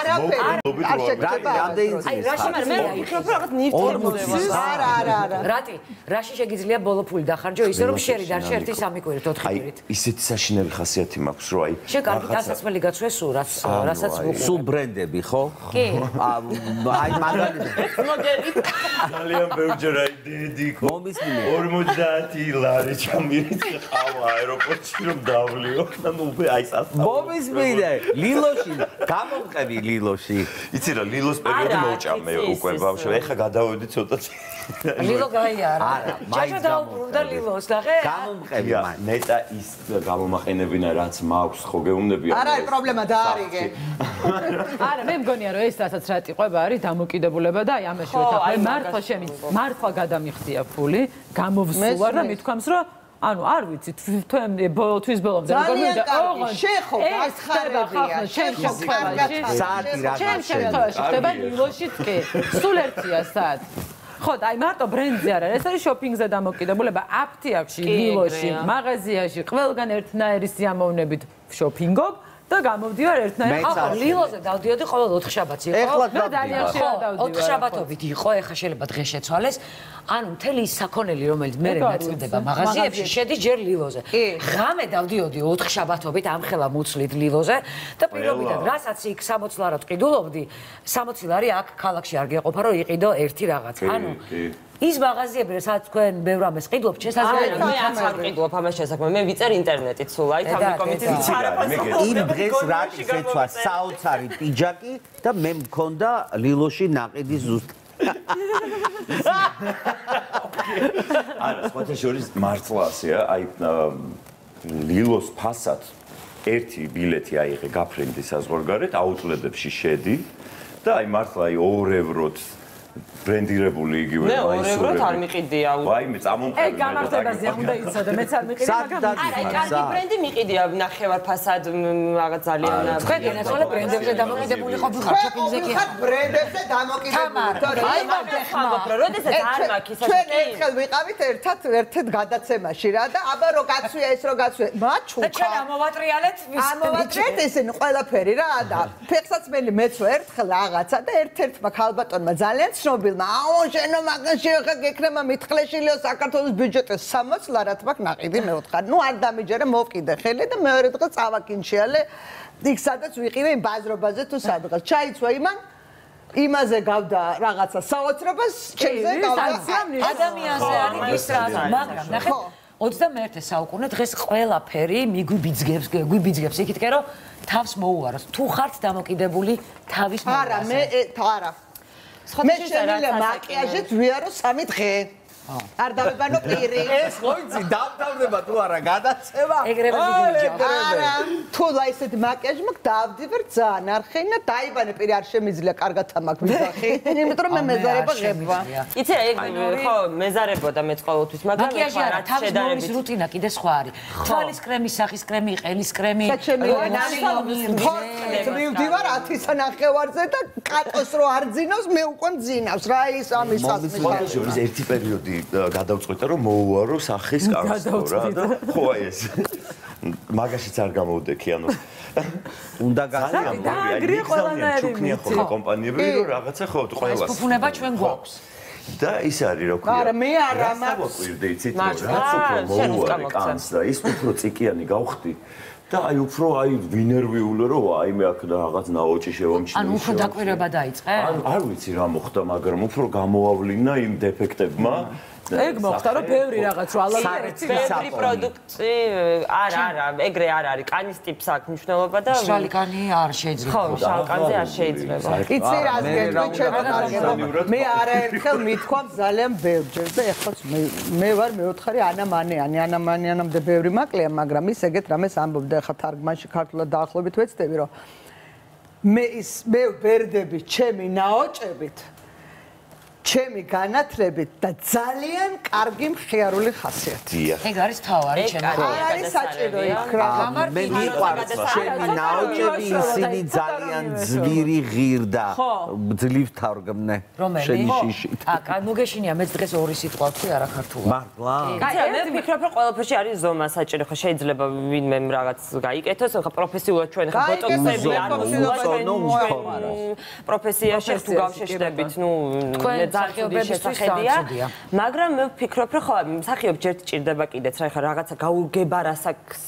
არაფერი არ შეგჭება. რამდენი აი რა შემარ მე ვფიქრობ რომ რაღაც ნივთები მოდება. არა, არა, არა. რატი? რაში შეგიძლია ბოლო ფული დახარჯო ისე რომ შერი დარჩა ერთი სამი კვირით, ოთხი აი კვირით. ისეთი საშინელი ხასიათი მაქვს რომ აი შენ კარგი დასაცმელი გაცვეს სულ რაც რასაც ვუყურებ. სულ ბრენდები ხო? კი. აი მაგალითად ძალიან ბევრჯერ აი დედიკო მომისმინე. 50 ლარი ჩამირიცხა ყავა აეროპორტში რომ დავლიო და ნუ უკვე აი სას მომისმინე. ლილოში გამომყევი ლილოში. იცი რა ლილოს პერიოდი მოუჭამე იცი, უკვე ბავშვი ეხა გადავედი ცოტა ლილო გაიარა. არა, მაინც დაუბრუნდა ლილოს ნახე? გამომყევი მან. ნეტა ის გამომაყენებინა რაც მაქვს ხო გეუნებია არა, პრობლემა დაარიგე. არა, მე მგონია რომ ეს რასაც რა ტიყვება არის დამოკიდებულება და აი ამაში ვეთახმე აი, მართლა შემი მართლა გადამიხდია ფული, გამოვსულა და მithქვამს რომ ანუ არ ვიცი თქვენ ბოლო თვის ბოლომდე მივიდა, კარგი, ოღონდ შენ ხო ეს გასხარებია, შენ შენ ხო შემთხვევაში საათი რა ჩემ გახსენე? შემთხვევაში ხდება ნილოშიც კი. სულ ერთია საათი ხო, და აი მარტო ბრენდზე არა, ეს არის შოპინგზე დამოკიდებულება, აფთიაქში, კი, ნილოში, ეგრეა. მაღაზიაში, ყველგან ერთნაირი სიამოვნებით შოპინგობ და გამოვდივარ ხო, ასე. ლილოზე დავდიოდი ყოველ 4 შაბათს იყო. ეხლა მე ძალიან ხო, ხშირად დავდივარ. 4 შაბათობით იყო, ეხა შეიძლება დღეს შეცვალეს. ანუ მთელი ის საქონელი, რომელიც მე ნაწილდება მაღაზიებში, შედის ჯერ ლილოზე. ღამე დავდიოდი 4 შაბათობით ამხელა მუცლით ლილოზე და პირობიდან, რასაც იქ 60 ლარად ყიდულობდი, 60 ლარი აქ ქალაქში არ გეყოფა, რომ იყიდო ერთი რაღაც. ანუ კი. ის მაღაზიები, რასაც თქვენ ბევრ ამას ყიდულობთ, შესაძლოა მე არც არ ყიდულობ ამას შესაძლოა. მე ვიწერ ინტერნეტით სულ აი თამიკომიტის ჩარაფასო. იმ დღეს რაკი შეცვა საოცარი პიჯაკი და მე მქონდა ლილოში ნაყიდი ზუსტი. არა, სხვათა შორის მართლა ასეა, აი ლილოს ფასად ერთი ბილეთი აიღე გაფრენდი საზღვარგარეთ, აუტლეტებში შედი და აი მართლა აი 2 ევროთ ბრენდირებული იგივე მე ორ ევროთ არ მიყიდია. ვაი მე წამომყევი. ეგ გამართებაზე უნდა იცოდე, მეც არ მიყიდი, სად მაგრამ არა, კარგი ბრენდი მიყიდია ნახევარ ფასად რაღაც ძალიან თქვენ გენაცვალე ბრენდებზე დამოკიდებული ყოფილიყავ შოპინგზე კი. ხარ ბრენდებზე დამოკიდებული. აი, იმან ხამობ, რომ როდესაც არ მაქვს ის ჩვენ ერთხელ ვიყავით ერთად ერთად გადაცემაში რა და აბა რო გაცვია ეს რო გაცვია და მაჩუკა ჩვენ ამოვატრიალეთ ამოვატრეთ ესენი ყველაფერი რა და ფეხსაცმელი მეცო ერთხელ რაღაცა და ერთ-ერთმა ქალბატონმა ძალიან ცნობილმა აო შენო მაგაში ხა გეკრემა მითხლეშილიო საქართველოს ბიუჯეტი 60 ლარად მაგ ناقიდი მეოთხარ ნუ არ დამიჯერე მოვკიდე ხელი და მეორე დღე წავაკინჩიალე. იქ სადაც ვიყივე იმ ბაზრობაზე თუ სადღაც. ჩაიცვა იმან? იმაზე გავდა რაღაცა საოცრებას ჩემზე გავდა ადამიანზე არის ის რა მაგრამ ნახე 21 საუკუნე დღეს ყველაფერი მიგვიბიძგებს, გვიბიძგებს. იქითკე რომ თავს მოუაროს. თუ ხართ დამოკიდებული თავის მოუარსა. არა, მე არა. მე შემიძლია მაკიაჟით ვიარო 3 დღე არ დავებანო პირი. ეს ხოიცი დავდავდება თუ არა გადაცემა? ეგრევე ვიგიჯავ. არა თუ და ისეთ მაკიაჟი მაქვს დავდივარ ძალიან არხენა დაიბანე პირი არ შემიძლია კარგად ამაკ ვიზახი იმიტომ რომ მე მეზარება ღება იცი რა, ეგ ხო მეზარებოდა მეც ყოველთვის, მაგრამ მაკიაჟი არა, რაც თავის მომის რუტინა კიდე სხვა არის. თვალის კრემი, სახის კრემი, ყელის კრემი, საჩემი ნანილომი, მივდივარ 10-ის ნახევარზე და კატოს რო არ ძინავს მე უკვე მძინავს რა ის ამის შორის ერთი პერიოდი გადავწყვიტე რომ მოუარო სახის კარგო რა და ხო აი ეს მაგაშიც არ გამოვდექი ანუ უნდა ძალიან დაანგრია ყველანაირი ჩუქნია მითი. ხოლმე კომპანიები რომ რაღაცა ხო ეს ყველას ფუფუნება ჩვენ გვაქვს. და ის არის რა ქვია. არა, მე არა მაქვს. მაქვს. იცით, მაქვს. რაც უფრო მოუარე გამოგცემ. კანს და ის უფრო წიკიანი გავხდი. და აი უფრო აი ვინერვიულო რომ აი მე აქ რაღაც ნაოჭი შევამჩნევ. ანუ უფრო დაკვირვება დაიწყე? ან არ ვიცი რა მოხდა, მაგრამ უფრო გამოავლინა იმ დეფექტებმა. ეგ მოხდა რომ ბევრი რაღაც რო ალალ ბევრი პროდუქტი არა არა ეგრე არ არის კანის ტიპს აქვს მნიშვნელობა და შალი კანი არ შეიძლება. ხო შალკანზე არ შეიძლება იცი რას გეტყვი ჩემო მე არაერთხელ მithქვამ ძალიან ბევრჯერ და ეხლაც მე მე ვარ მეოთხარი ანა მანიანი ანა მანიანამდე ბევრი მაკლია მაგრამ ის ეგეთ რამეს ამბობდა ეხლა თარგმანში ქართულად დაახლოებით ვეცდები რომ მე ის მე ვერდები ჩემი ნაოჭებით ჩემი განათლებით და ძალიან კარგი მხიარული ხასიათი. დიახ. ეგ არის თავარი ჩემო. არ არის საჭირო იქ რა. მე მიყვარს ჩემი ნაოჭები ისინი ძალიან ძვირი ღირდა. ძლივ თარგმნე. შენი შიშით. აკა მოგეშინია მეც დღეს ორი სიტყვა ვთქვი არა ქართულად. მართლა? კაი, მე ვფიქრობ, რომ ყველაფერში არის ზომა საჭირო, ხო შეიძლება ვინმე რაღაც გაიკეთოს, ხო პროფესიულად ჩვენ ხო ბოტოქსები არ პროფესიაში თუ გავშეშდებით, ნუ მე ძალიან შეხედია, მაგრამ მე ვფიქრობ, რომ ხო, მსახიობ ჯერ ჭირდება კიდეც რა, ხა რაღაცა გაუგება რასაკს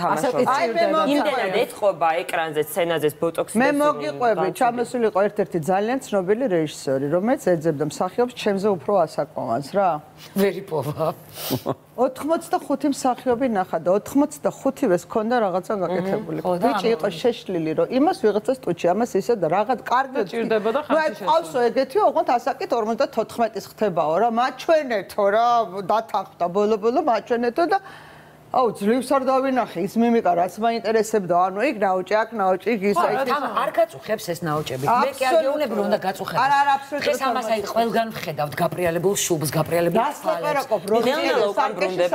თამაშობს. აი მე იმდენად ეწყობა ეკრანზე, სცენაზე ბოტოქსი. მე მოგიყვები, ჩამოსულიყო ერთ-ერთი ძალიან ცნობილი რეჟისორი, რომელიც ეძებდა მსახიობს ჩემზე უფრო ასაკოვანს რა. ვერი პოვა. 85 მსახიობი ნახა და 85-ვეს ქონდა რაღაცა გაკეთებული. ბიჭი იყო შეშლილი, რომ იმას ვიღაცა სტუჩი, ამას ისე და რაღაც კარგი ჭირდება და ხანში შეჭირდება. ყავსო ეგეთი, ოღონდ ასაკით 54-ის ხთებაო რა, მაჩვენეთო რა, დათანხმდა ბოლო-ბოლო მაჩვენეთო და აუ ძლივს არ დავინახე. ის მიმიკა რაც მაინტერესებდა. ანუ იქ ნაოჭი აქ ნაოჭი იქ ის აი თამა არ გაწუხებს ეს ნაოჭები მე კი არ გეუბნები რომ უნდა გაწუხებს არა არა აბსოლუტურად დღეს ამას აი ყველგან ვხედავთ. გაპრიალებულ შუბს გაპრიალებულ დასლაპარაკობ რომ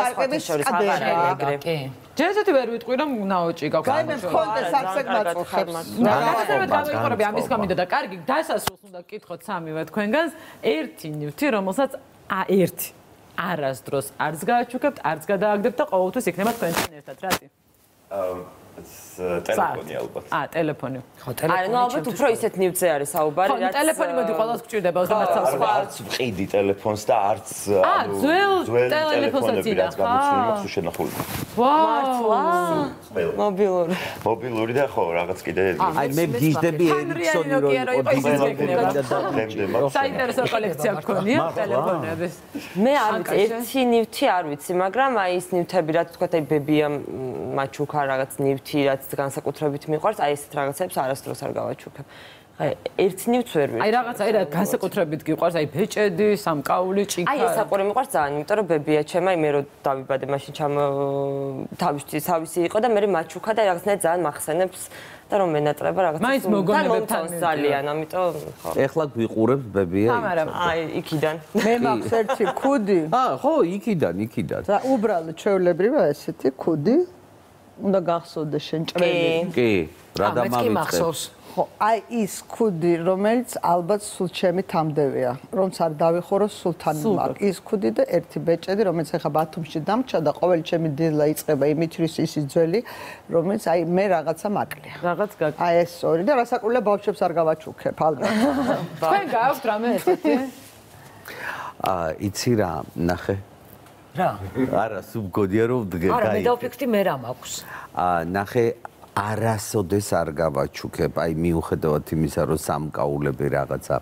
სარკების შორის. აღარ ეგრე. კი. ჯერზეთი ვერ ვიტყვი რომ ნაოჭი გაქვს. გაი მე მქონდა სარცეგ მაწუხებს რაღაცებად გამიყურები ამის გამინდა და კარგი დასასრულს უნდა გკითხოთ სამივე თქვენგანს. ერთი ნივთი რომელსაც ა ერთი არასდროს არც გააჩუქებთ, არც გადააგდებთ და ყოველთვის იქნება თქვენთან ერთად, რატი? აა ტელეფონი ალბათ. აა, ტელეფონი. ხო, ტელეფონი. აი, ნუ ალბათ უფრო ისეთ ნივთზე არის საუბარი, რაც ტელეფონი მოდი ყოველს გჭირდება 29 საათს. არც ვყიდი ტელეფონს და არც აა, ძველ ტელეფონსაც რაც გამოჩვენი მაქვს უშენახული. ვაუ! მობილური. მობილური და ხო, რაღაც კიდე აი მე გიჟდები ერიქსონი რომ საინტერესო კოლექცია გქონია ტელეფონების. მე არ ვიცი, ერთი ნივთი არ ვიცი, მაგრამ აი ეს ნივთები, რაც თქვა, აი ბებია მაჩუქა რაღაც ნივთი, რაც განსაკუთრებით მიყვარს, აი ესეთ რაღაცებს არასდროს არ გავაჩუქებ. აი ერთ ნივთს ვერ ვიცი. აი რაღაც აი რა განსაკუთრებით გიყვარს, აი ბეჭედი, სამკაული, ჭიქა. აი ეს საყვარი მიყვარს ძალიან, იმიტომ რომ ბებია ჩემ აი მე რო დავიბადე, მაშინ ჩამ თავისთვის თავისი იყო და მე მაჩუქა და რაღაცნაირად ძალიან მახსენებს და რომ მენატრება რაღაცა მაინც მოგონებებთან ძალიან, ამიტომ ხო. ეხლა გვიყურებ ბებია აი იქიდან. მე მაქვს ერთი ქუდი. აა ხო, იქიდან, იქიდან. და უბრალოდ ჩვეულებრივია ესეთი ქუდი. უნდა გახსოვდეს შენ ჭრელი. კი, რა აა, მეც კი დამავიწყე. მახსოვს. ხო, აი ის ქუდი, რომელიც ალბათ სულ ჩემი თამდევია, რომც არ დავიხურო სულთან მაგ. ის ქუდი და ერთი ბეჭედი, რომელიც ახლა ბათუმში დამჭა და ყოველი ჩემი დილა იწება იმით, რის ისი ძველი, რომელიც აი მე რაღაცა მაკლია. რაღაც გაკ. აი ეს ორი და რასაკვირველია ბავშვებს არ გავაჩუქებ, ალბათ. თქვენ გააქვთ რამე ესეთი? აა, იცი რა, ნახე. რა არა, სულ მგონია რომ დგე არა მე გაიგე. დავფიქრდი მე რა მაქვს აა, ნახე არასოდეს არ გავაჩუქებ, აი მიუხედავად იმისა, რომ სამკაულები რაღაცა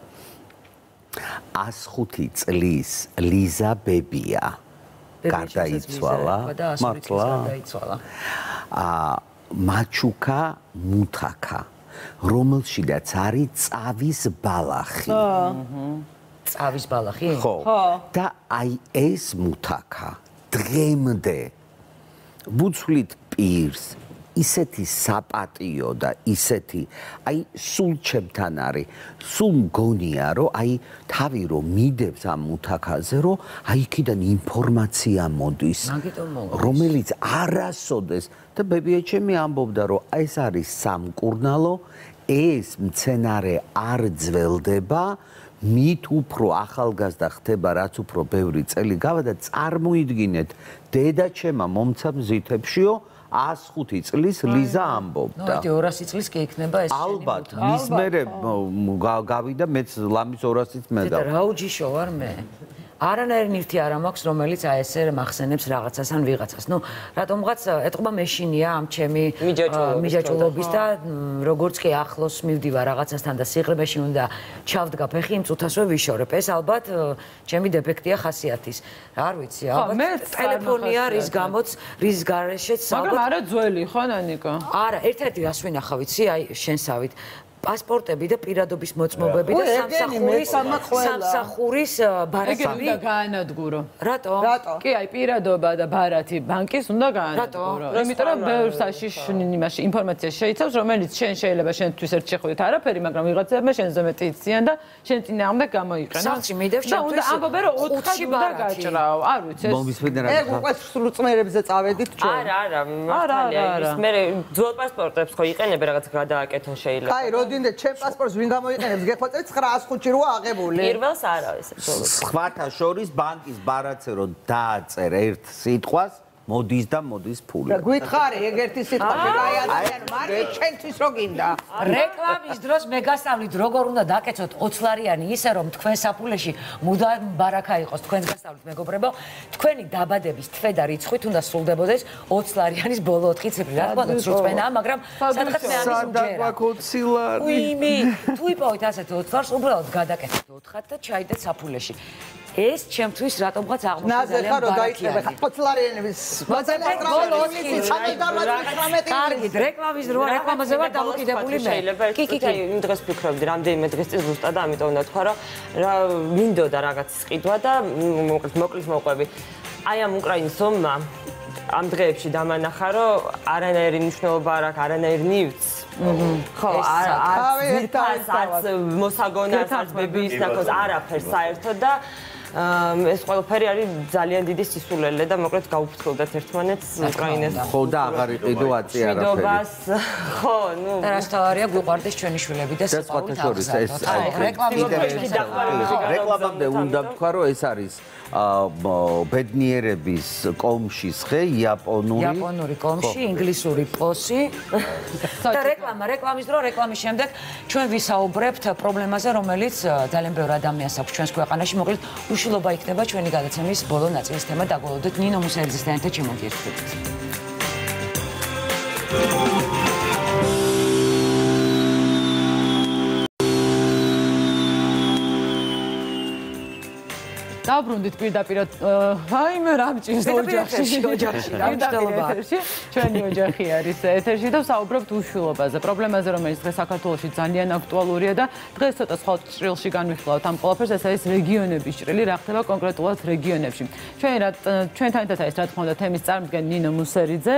105 წლის ლიზა ბებია გარდაიცვალა. მართლა გარდაიცვალა აა მაჩუკა მუთაკა რომელშიდაც არის წავის ბალახი. წავის ბალახი ხო. და აი ეს მუთაკა დღემდე ბუცვლით პირს ისეთი საპატიო და ისეთი აი სულ ჩემთან არის სულ მგონია რომ აი თავი რომ მიდევს ამ მუთაკაზე რომ აი იქიდან ინფორმაცია მოდის რომელიც არასოდეს და ბებიაჩემი ამბობდა რომ ეს არის სამკურნალო ეს მცენარე არ ძველდება მით უფრო ახალგაზრდა ხდება რაც უფრო ბევრი წელი გავა და წარმოიდგინეთ დედაჩემა მომცა მზითებშიო 105 წლის ლიზა ამბობდა. ნუ 200 წლის კი იქნება ეს ალბათ, მის მერე გავიდა მეც ლამის 200-ით მე და. რა უჯიშო ვარ მე? არანაირი ნივთი არ მაქვს, რომელიც აი ესე მახსენებს რაღაცას ან ვიღაცას. ნუ რატომღაც ეთყობა მეშინია ამ ჩემი მიჯაჭულობის და როგორც კი ახლოს მივდივა რაღაცასთან და სიღრმეში უნდა ჩავდგა ფეხი იმ წუთასვე ვიშორებ. ეს ალბათ ჩემი დეფექტია ხასიათის. არ ვიცი, ალბათ ტელეფონია რის გამოც რის გარეშეც ალბათ მაგრამ არა ძველი ხო ნანიკა? არა, ერთ-ერთი რას ვინახა ვიცი, აი შენსავით. პასპორტები და პირადობის მოწმობები და სამსახურის სამსახურის ბარათი უნდა გაანადგურო. რატო? კი, აი პირადობა და ბარათი ბანკის უნდა გაანადგურო. იმიტომ რომ ბევრ საშიშნ იმაში ინფორმაცია შეიცავს, რომელიც შენ შეიძლება შენთვის ერთ შეხვდეთ არაფერი, მაგრამ ვიღაცებმა შენზე მეტი იციან და შენ წინააღმდეგ გამოიყენო. სახლში მიდევ შენ უნდა ამბობე რომ 4 უნდა გაჭრაო. არ ვიცი ეს. ეგ უკვე სრულწმერებზე წავედით ჩვენ. არა, არა, მართალია ის. მე ძველ პასპორტებს ხო იყენებ რაღაც გადააკეთო შეიძლება. აი, მოდინდე ჩემ პასპორტს ვინ გამოიყენებს? გეხვეწე 905 როა აღებული. პირველს არა ეს სხვათა შორის ბანკის ბარაცე რომ დააწერ ერთ სიტყვას მოდის და მოდის ფული. გითხარი, ეგ ერთი სიტყვაში აი ადამიან მარი ჩვენთვის რო გინდა. რეკლამის დროს მე გასავლით როგორ უნდა დაკეცოთ 20 ლარიანი ისე რომ თქვენ საფულეში მუდამ ბარაკა იყოს თქვენს გასავლით მეგობრებო, თქვენი დაბადების თვე და რიცხვით უნდა სრულდებოდეს 20 ლარიანის ბოლო 4 ციფრი. რა თქმა უნდა, სრულწმენაა, მაგრამ სადღაც მე ამის უჯერა. 20 ლარი. უიმი, თუ იპოვეთ ასეთ 20 ლარს, უბრალოდ გადაკეთეთ 4-ად და ჩაიდეთ საფულეში. ეს ჩემთვის რატომღაც აღმოჩნდა ძალიან ბარაკიანი. 20 ლარიანების კარგი, რეკლამის დრო რეკლამაზე ვარ დამოკიდებული მე. კი, კი, კი, იმ დღეს ფიქრობდი, რამდენიმე დღეს წინ ზუსტად ამიტომ უნდა თქვა, რომ რა მინდოდა რაღაც ყიდვა და მოკლის მოყვები. აი ამ უკრაინის ომმა ამ დღეებში დამანახა, რომ არანაირი მნიშვნელობა არ აქვს, არანაირი ნივთს. ხო, არ არ არც მოსაგონას, არც ბებიის ნაკოს არაფერს საერთოდ და ეს ყველაფერი არის ძალიან დიდი სისულელე და მოკლედ გაუფრთხილდეთ ერთმანეთს უკრაინას. ხო და აღარ იყიდო აწი არაფერი. ხო, ნუ და რასთავარია გვიყვარდეს ჩვენი შვილები და სიყვარული თავს. ეს რეკლამამდე უნდა ვთქვა რომ ეს არის ბედნიერების კომშის ხე იაპონური იაპონური კომში ინგლისური პოსი. და რეკლამა რეკლამის დრო რეკლამის შემდეგ ჩვენ ვისაუბრებთ პრობლემაზე რომელიც ძალიან ბევრ ადამიანს აქვს ჩვენს ქვეყანაში. მოკლედ უშულობა იქნება ჩვენი გადაცემის ბოლო ნაწილის თემა. დაგვალოდეთ ნინო მუსელიძესთან ერთად შემოგიერთდებით დაბრუნდით პირდაპირ აი მე რა მჭირს ოჯახში? ოჯახში რა მჭირდება ჩვენი ოჯახი არის ეთერში და საუბრობთ უშულობაზე პრობლემაზე რომელიც დღეს საქართველოში ძალიან აქტუალურია და დღეს ცოტა სხვა ჭრილში განვიხილავთ ამ ყველაფერს ეს არის რეგიონების ჭრილი რა ხდება კონკრეტულად რეგიონებში. ჩვენ რა ჩვენთან ერთად არის რა თქმა უნდა თემის წარმდგენ ნინო მუსერიძე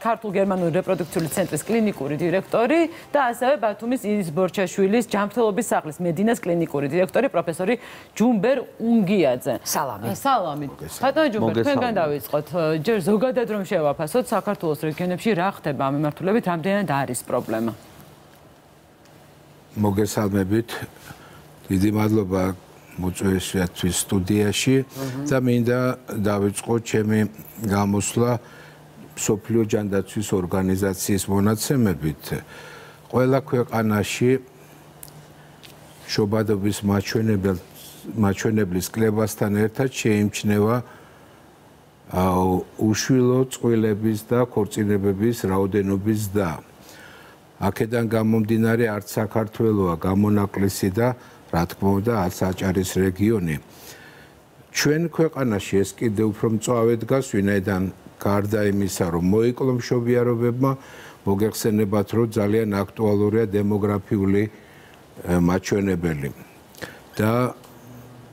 ქართულ გერმანული რეპროდუქციული ცენტრის კლინიკური დირექტორი და ასევე ბათუმის ირის ბორჩაშვილის ჯანმრთელობის სახლის მედინას კლინიკური დირექტორი პროფესორი ჯუმბერ უნგია გიაძე. სალამი. სალამი. ბატონო ჯუმბერ, თქვენგან დავიწყოთ. ჯერ ზოგადად რომ შევაფასოთ საქართველოს რეგიონებში რა ხდება ამ მიმართულებით, რამდენად არის პრობლემა? მოგესალმებით. დიდი მადლობა მოწვევისთვის სტუდიაში და მინდა დავიწყო ჩემი გამოსვლა სოფლიო ჯანდაცვის ორგანიზაციის მონაცემებით. ყველა ქვეყანაში შობადობის მაჩვენებელ მაჩვენებლის კლებასთან ერთად შეიმჩნევა უშვილო წყვილების და ქორწინებების რაოდენობის და აქედან გამომდინარე არც საქართველოა გამონაკლისი და რა თქმა უნდა არც აჭარის რეგიონი. ჩვენ ქვეყანაში ეს კიდე უფრო მწვავე დგას ვინაიდან გარდა იმისა რომ მოიკლო მშობიარობებმა მოგეხსენებათ რომ ძალიან აქტუალურია დემოგრაფიული მაჩვენებელი. და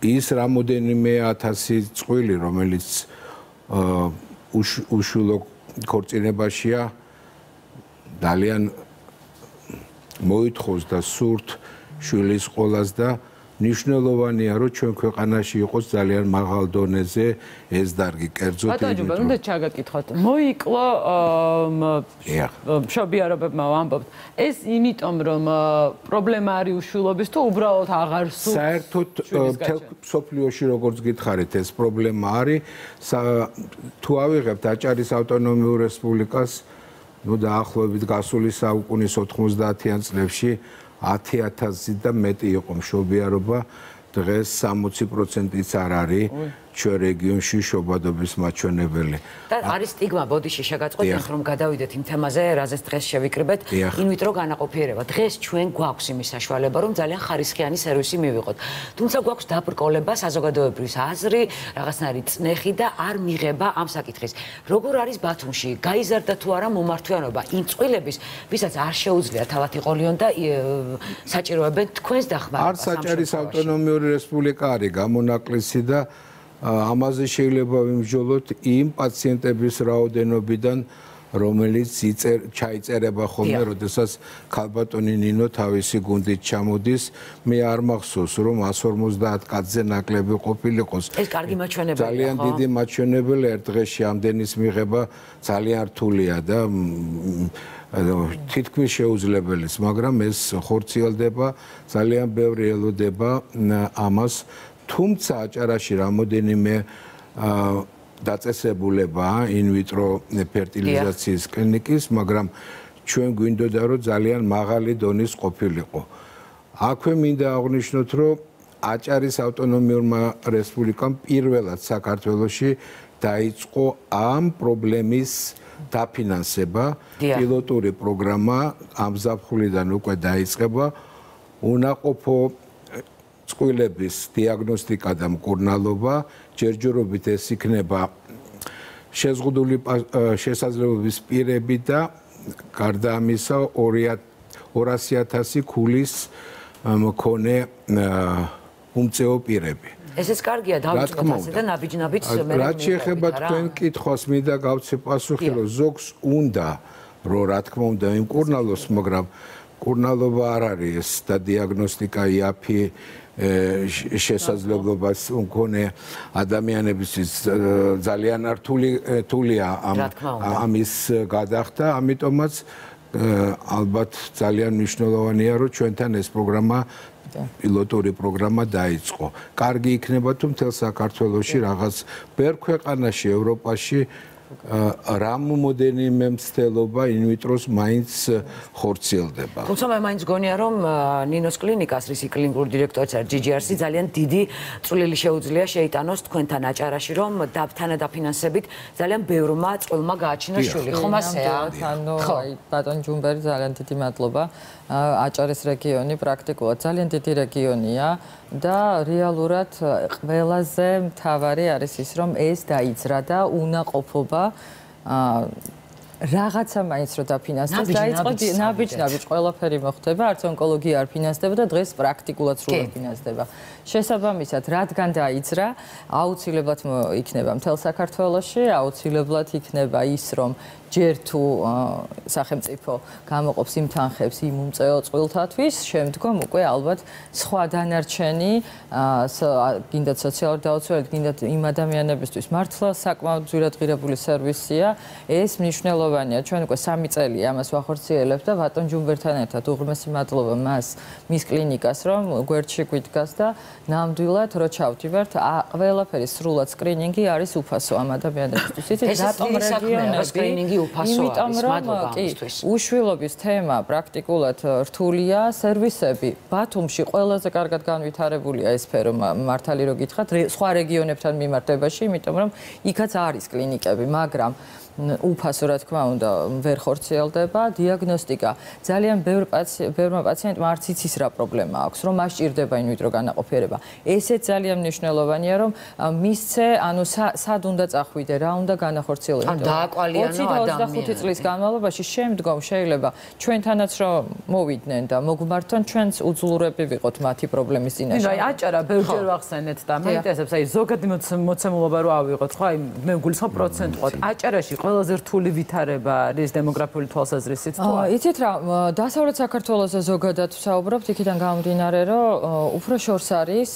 ის რამოდენიმე ათასი წყვილი, რომელიც უშულო ქორწინებაშია ძალიან მოითხოვს და სურთ შვილის ყოლას და ნიშნულოვანია, რომ ჩვენ ქვეყანაში იყოს ძალიან მაღალ დონეზე ეს დარგი, კერძოდ ბატონო ჯუბა, უნდა ჩაგაკითხოთ. მოიკლო შობიარობებმა ვამბობთ. ეს იმიტომ რომ პრობლემა არის უშულობის თუ უბრალოდ აღარ სულ საერთოდ თელ სოფლიოში როგორც გითხარით ეს პრობლემა არის თუ ავიღებთ აჭარის ავტონომიურ რესპუბლიკას ну დაახლოებით გასული საუკუნის 90-იან წლებში 10000-ი და მეტი იყო მშობიარობა. დღეს 60%-იც არ არის ჩვენ რეგიონში შობადობის მაჩვენებელი. და არის სტიგმა ბოდიში შეგაწყვეტეთ რომ გადავიდეთ იმ თემაზე, რაზეც დღეს შევიკრიბეთ, ინვიტრო განაყოფიერება. დღეს ჩვენ გვაქვს იმის საშუალება, რომ ძალიან ხარისხიანი სერვისი მივიღოთ. თუმცა გვაქვს დაბრკოლება საზოგადოებრივის აზრი, რაღაცნაირი წნეხი და არ მიღება ამ საკითხის. როგორ არის ბათუმში? გაიზარდა თუ არა მომართვიანობა იმ წვილების, ვისაც არ შეუძლია თავად იყოლიონ და საჭიროებენ თქვენს დახმარებას? არ საჭირის ავტონომიური რესპუბლიკა არის გამონაკლისი და ამაზე შეიძლება ვიმსჯელოთ იმ პაციენტების რაოდენობიდან რომელიც იწერ ჩაიწერება ხოლმე, როდესაც ქალბატონი ნინო თავისი გუნდით ჩამოდის, მე არ მახსოვს, რომ 150 კაცზე ნაკლები ყოფილიყოს. ეს კარგი მაჩვენებელია, ძალიან დიდი მაჩვენებელი ერთ დღეში ამდენის მიღება ძალიან რთულია და თითქმის შეუძლებელიც, მაგრამ ეს ხორციელდება, ძალიან ბევრი ელოდება ამას თუმცა აჭარაში რამოდენიმე დაწესებულებაა ინვიტრო ფერტილიზაციის კლინიკის, მაგრამ ჩვენ გვინდოდა რომ ძალიან მაღალი დონის ყოფილიყო. აქვე მინდა აღნიშნოთ, რომ აჭარის ავტონომიურმა რესპუბლიკამ პირველად საქართველოში დაიწყო ამ პრობლემის დაფინანსება. პილოტური პროგრამა ამ ზაფხულიდან უკვე დაიწყება. უნაყოფო წყვილების დიაგნოსტიკა და მკურნალობა ჯერჯერობით ეს იქნება შეზღუდული შესაძლებლობის პირები და გარდა ამისა 200000 ქულის მქონე უმწეო პირები. ესეც კარგია დავიწყოთ ასე და ნაბიჯ-ნაბიჯ მე რა შეეხება თქვენ კითხვას მინდა გავცე პასუხი რომ ზოგს უნდა რომ რა თქმა უნდა იმკურნალოს მაგრამ კურნალობა არ არის ეს და დიაგნოსტიკა იაფი შესაძლებლობას მქონე ადამიანებისთვის ძალიან რთული რთულია ამ ამის გადახდა, ამიტომაც ალბათ ძალიან მნიშვნელოვანია რომ ჩვენთან ეს პროგრამა პილოტური პროგრამა დაიწყო. კარგი იქნება თუ მთელ საქართველოში რაღაც ბევრ ქვეყანაში ევროპაში რამ მოდენიმე მცდელობა ინვიტროს მაინც ხორციელდება. თუმცა მე მაინც გონია რომ ნინოს კლინიკას რის კლინიკური დირექტორიც არის GGRC ძალიან დიდი წვლილი შეუძლია შეიტანოს თქვენთან აჭარაში რომ დაფთანა დაფინანსებით ძალიან ბევრმა წვლილმა გააჩინა შვილი. ხომ ასეა? ანუ აი ბატონ ჯუმბერი ძალიან დიდი მადლობა. აჭარის რეგიონი პრაქტიკულად ძალიან დიდი რეგიონია და რეალურად ყველაზე მთავარი არის ის რომ ეს დაიძრა და უნაყოფობა რაღაცა მაინც რო დაფინანსდეს. დაიწყო ნაბიჯ-ნაბიჯ ყველაფერი მოხდება არც ონკოლოგია არ ფინანსდება და დღეს პრაქტიკულად სრულად ფინანსდება. შესაბამისად რადგან დაიძრა აუცილებლად იქნება მთელ საქართველოში აუცილებლად იქნება ის რომ ჯერ თუ სახელმწიფო გამოყოფს იმ თანხებს იმ უმწეო წყვილთათვის, შემდგომ უკვე ალბათ სხვა დანარჩენი გინდათ სოციალურ დაუცველად, გინდათ იმ ადამიანებისთვის მართლა საკმაოდ ძვირადღირებული სერვისია. ეს მნიშვნელოვანია. ჩვენ უკვე 3 წელია ამას ვახორციელებთ და ბატონ ჯუმბერთან ერთად უღრმესი მადლობა მას მის კლინიკას, რომ გვერდში გვიდგას და ნამდვილად რო ჩავდივართ, ყველაფერი სრულად სკრინინგი არის უფასო ამ ადამიანებისთვის. იცით, რატომ რეგიონები სკრინინგი უფასო არის მადლობა ამისთვის. უშვილობის თემა პრაქტიკულად რთულია, სერვისები ბათუმში ყველაზე კარგად განვითარებულია ეს სფერო მართალი რო გითხრათ, სხვა რეგიონებთან მიმართებაში, იმიტომ რომ იქაც არის კლინიკები, მაგრამ უფასო რა თქმა უნდა ვერ ხორციელდება. დიაგნოსტიკა. ძალიან ბევრ ბევრმა პაციენტმა არც იცის რა პრობლემა აქვს რომ მას ჭირდება ინვიტრო განაყოფიერება. ესეც ძალიან მნიშვნელოვანია რომ მისცე ანუ სად უნდა წახვიდე რა უნდა განახორციელო ან დააკვალიანო ადამიანი 25 წლის განმავლობაში შემდგომ შეიძლება ჩვენთანაც რომ მოვიდნენ და მოგმართონ ჩვენც უძლურები ვიყოთ მათი პრობლემის წინაშე. აი აჭარა ბევრჯერ ვახსენეთ და მე ინტერესებს აი ზოგადი მოცემულობა რო ავიღოთ ხო აი მე გულისხმობ პროცენტულად. აჭარაში ყველაზე რთული ვითარება არის დემოგრაფიული თვალსაზრისით თუ არა? იცით რა, დასავლეთ საქართველოს ზოგადად ვსაუბრობთ, იქიდან გამომდინარე, რომ უფრო შორს არის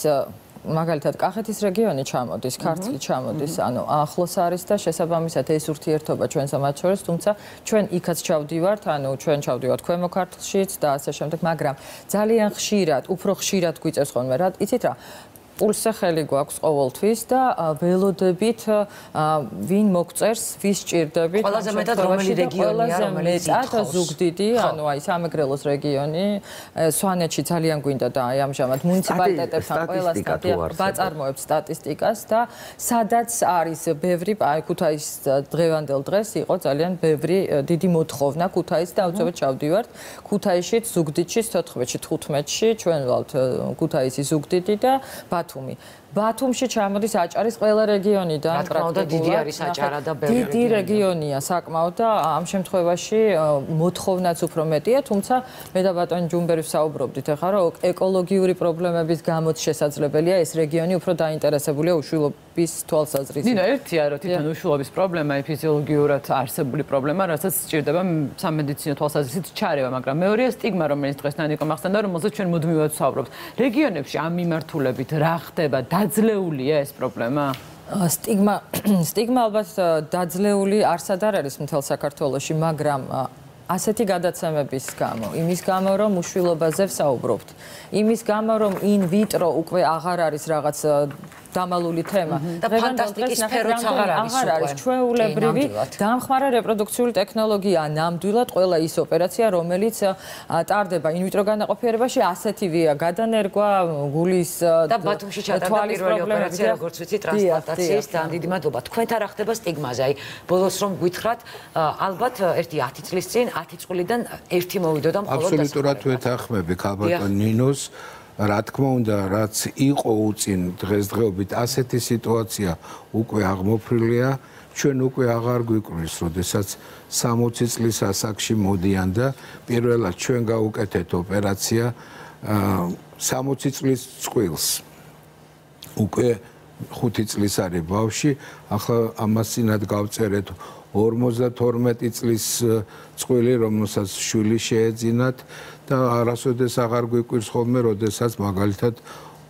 მაგალითად კახეთის რეგიონი ჩამოდის, ქართლი ჩამოდის, ანუ ახლოს არის და შესაბამისად ეს ურთიერთობა ჩვენს ამათ შორის, თუმცა ჩვენ იქაც ჩავდივართ, ანუ ჩვენ ჩავდივართ ქვემო ქართლშიც და ასე შემდეგ, მაგრამ ძალიან ხშირად, უფრო ხშირად გვიწევს ხოლმე რა, იცით რა, პულსზე ხელი გვაქვს ყოველთვის და ველოდებით ვინ მოგწერს, ვის ჭირდებით. ყველაზე მეტად რომელი რეგიონია, რომელიც ითხოვს. ზუგდიდი, ანუ აი სამეგრელოს რეგიონი, სვანეთში ძალიან გვინდა და აი ამჟამად მუნიციპალიტეტებთან ყველა ბაწარმოებს სტატისტიკას და სადაც არის ბევრი, აი ქუთაის დღევანდელ დღეს იყო ძალიან ბევრი დიდი მოთხოვნა ქუთაის და აუცილებლად ჩავდივართ. ქუთაისში, ზუგდიდში, 14-ში, 15-ში ჩვენ ვალთ ქუთაისი, ზუგდიდი და atumi. ბათუმში ჩამოდის აჭარის ყველა რეგიონიდან პრაქტიკულად დიდი არის აჭარა და ბევრი დიდი რეგიონია საკმაოდ და ამ შემთხვევაში მოთხოვნაც უფრო მეტია, თუმცა მე და ბატონი ჯუმბერი ვსაუბრობდით ახლა რომ ეკოლოგიური პრობლემების გამოც შესაძლებელია ეს რეგიონი უფრო დაინტერესებულია უშვილობის თვალსაზრისით. ნინა ერთია რომ თვითონ უშვილობის პრობლემა ფიზიოლოგიურად არსებული პრობლემა, რასაც სჭირდება სამედიცინო თვალსაზრისით ჩარევა, მაგრამ მეორეა სტიგმა, რომელიც დღეს ნანიკო მახსენდა, რომელზეც ჩვენ მუდმივად ვსაუბრობთ. რეგიონებში ამ მიმართულებით რა ხდება? დაძლეულია ეს პრობლემა? სტიგმა სტიგმა ალბათ დაძლეული არსად არ არის მთელ საქართველოში, მაგრამ ასეთი გადაცემების გამო, იმის გამო რომ უშვილობაზე ვსაუბრობთ, იმის გამო რომ in vitro უკვე აღარ არის რაღაც დამალული თემა. და ფანტასტიკის სფეროც აღარ არის უკვე. აღარ არის ჩვეულებრივი დამხმარე რეპროდუქციული ტექნოლოგია, ნამდვილად ყველა ის ოპერაცია, რომელიც ტარდება ინვიტრო განაყოფიერებაში, ასეთივეა. გადანერგვა გულის და ბათუმში ჩატარდა პირველი ოპერაცია, როგორც ვიცი, ტრანსპლანტაციის და დიდი მადლობა. თქვენთან რა ხდება სტიგმაზე? აი, ბოლოს რომ გვითხრათ, ალბათ ერთი 10 წლის წინ 10 წლიდან ერთი მოვიდოდა მხოლოდ აბსოლუტურად ვეთანხმები ქალბატონ ნინოს რა თქმა უნდა, რაც იყო უწინ დღესდღეობით ასეთი სიტუაცია უკვე აღმოფრილია, ჩვენ უკვე აღარ გვიკვრის, როდესაც 60 წლის ასაკში მოდიან და პირველად ჩვენ გავუკეთეთ ოპერაცია 60 წლის წვილს. უკვე 5 წლის არის ბავში, ახლა ამას წინათ გავწერეთ. 52 წლის წვილი, რომელსაც შვილი შეეძინათ და არასოდეს აღარ გვიკვირს ხოლმე, როდესაც მაგალითად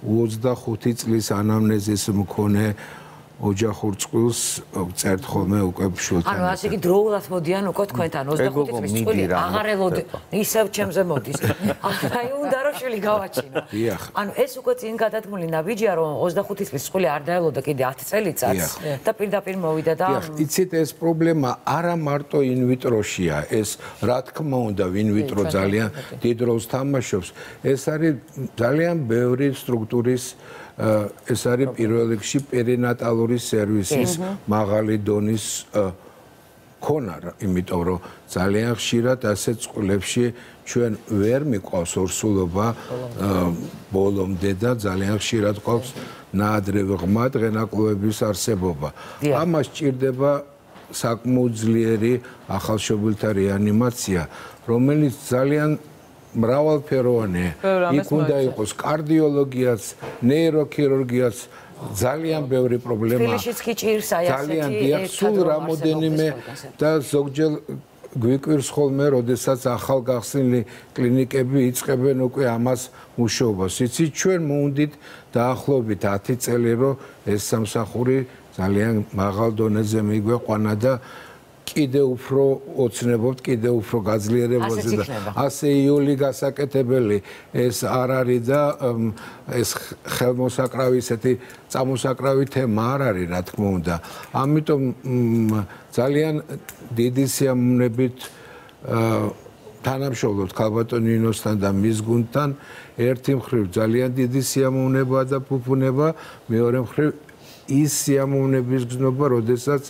25 წლის ანამნეზის მქონე ოჯახურ წყვილს წერთ ხოლმე უკვე შულთან. ანუ ასე იგი დროულად მოდიან უკვე თქვენთან 25 წლის წვილი აღარ ელოდი ისევ ჩემზე მოდის. აი უნდა რომ შვილი გავაჩინო. ანუ ეს უკვე წინ გადადგმული ნაბიჯია რომ 25 წლის წვილი არ დაელოდა კიდე 10 წელიწადს და პირდაპირ მოვიდა და დიახ, იცით ეს პრობლემა არა მარტო ინვიტროშია, ეს რა თქმა უნდა ინვიტრო ძალიან დიდ როლს თამაშობს. ეს არის ძალიან ბევრი სტრუქტურის ეს არის პირველ რიგში პერინატალური სერვისის მაღალი დონის ქონა, იმიტომ რომ ძალიან ხშირად ასე წყლებში ჩვენ ვერ მიყვავს ორსულობა ბოლომდე და ძალიან ხშირად ყავს ნაადრევი ღმა დღენაკლოების არსებობა. ამას ჭირდება საკმაოდ ძლიერი ახალშობილთა რეანიმაცია, რომელიც ძალიან მრავალფეროვანია. იქ უნდა იყოს კარდიოლოგიაც, ნეიროქირურგიაც, ძალიან ბევრი პრობლემა. ფილიშიც კი ჭირს აი ასეთი ძალიან დიახ, სულ რამოდენიმე და ზოგჯერ გვიკვირს ხოლმე, როდესაც ახალგახსნილი კლინიკები იწყებენ უკვე ამას მუშაობას. იცი ჩვენ მოვუნდით დაახლოებით 10 წელი, რომ ეს სამსახური ძალიან მაღალ დონეზე მიგვეყვანა და კიდე უფრო ოცნებობთ, კიდე უფრო გაძლიერებაზე და ასე იული გასაკეთებელი ეს არ არის და ეს ხელმოსაკრავი ესეთი წამოსაკრავი თემა არ არის, რა თქმა უნდა. ამიტომ ძალიან დიდი სიამოვნებით თანამშრომლობთ ქალბატონინოსთან და მის გუნდთან. ერთი მხრივ ძალიან დიდი სიამოვნება და ფუფუნება, მეორე მხრივ ის სიამოვნების გზნობა, როდესაც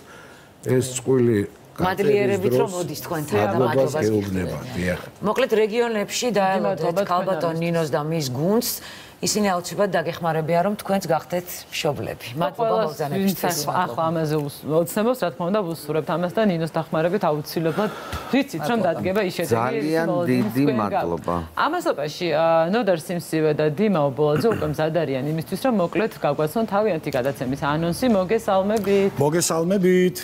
ეს წყვილი მადლიერებით რომ მოდის თქვენთან და მადლობას გეუბნება. დიახ. მოკლედ რეგიონებში დაელოდეთ ქალბატონ ნინოს და მის გუნდს ისინი აუცილებლად დაგეხმარებიან რომ თქვენც გახდეთ მშობლები. მადლობა მოგზანებისთვის. ახლა ამაზე ოცნებობს, რა თქმა უნდა, ვუსურებთ ამას და ნინოს დახმარებით აუცილებლად ვიცით რომ დადგება ის შედეგი. ძალიან დიდი მადლობა. ამასობაში ნოდარ სიმსივე და დიმა ობოლაძე უკვე მზად არიან იმისთვის რომ მოკლედ გაგვაცნონ თავიანთი გადაცემის ანონსი. მოგესალმებით. მოგესალმებით.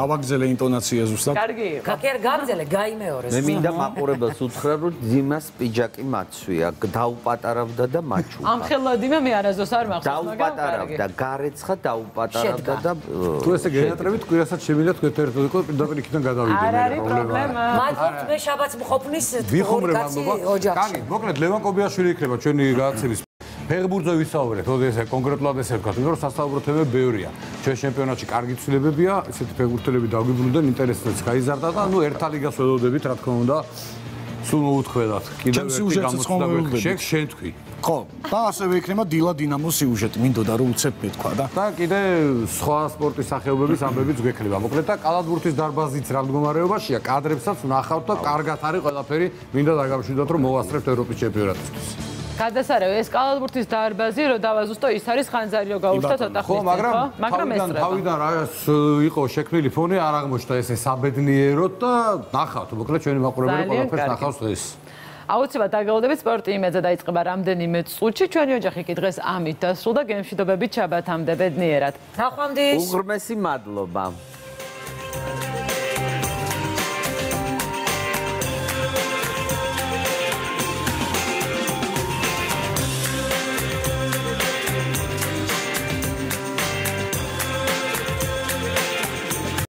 გავაგზელე ინტონაცია ზუსტად. კარგი. კი არ გავაგზელე, გაიმეორეს. მე მინდა მაყურებელს უთხრა რომ დიმას პიჯაკი მაცვია, დაუპატარავდა და მაჩუქა. ამ ხელადიმე მე არასდროს არ მახსოვს, მაგრამ დაუპატარავდა, გარეცხა დაუპატარავდა და თუ ესე გენატრებით კვირასაც შემიძლია თქვენ ერთად იყო პირდაპირ იქიდან გადავიდე მე პრობლემა. მადლობთ მე შაბათს მყოფნის ვიხუმრე მადლობა. კარგი, მოკლედ ლევან კობიაშვილი იქნება ჩვენი გადაცემის ფეხბურთზე ვისაუბრეთ, ოდი ესე კონკრეტულად ესე ვქოთ, იმიტომ რომ სასწაუბროთები ბევრია. ჩვენ ჩემპიონატში კარგი ცვლილებებია, ესეთი ფეხბურთელები დაგვიბრუნდნენ, ინტერესებიც გაიზარდა და ნუ ერთა ლიგას ველოდებით, რა თქმა უნდა. სულ მოუთხოვდათ. კიდევ ერთი გამოცდა შენ შენ თქვი. ხო, და ასევე იქნება დილა დინამოს სიუჟეტი, მინდოდა რომ უცებ მეთქვა და და კიდე სხვა სპორტის სახეობების ამბებიც გვექნება. მოკლედ და კალათბურთის დარბაზიც რა მდგომარეობაშია, კადრებსაც ნახავთ და კარგად არის ყველაფერი, მინდა დაგამშვიდოთ რომ მოვასწრებთ ევროპის ჩემპიონატისთვის. გადასარევი ეს კალათბურთის დარბაზი რო დავაზუსტო ის არის ხანძარი რო გაუშვთა ცოტა ხნის ხო? მაგრამ მაგრამ ეს თავიდან რა იყო შექმნილი ფონი არ აღმოჩნდა ესე საბედნიეროდ და ნახავთ. მოკლედ ჩვენი მაყურებელი ყველაფერს ნახავს დღეს აუცილებლად დაგელოდებით სპორტი იმედზე დაიწყება რამდენიმე წუთში. ჩვენი ოჯახი კი დღეს ამით დასრულდა. გემშვიდობებით შაბათამდე ბედნიერად. ნახვამდის. უღრმესი მადლობა.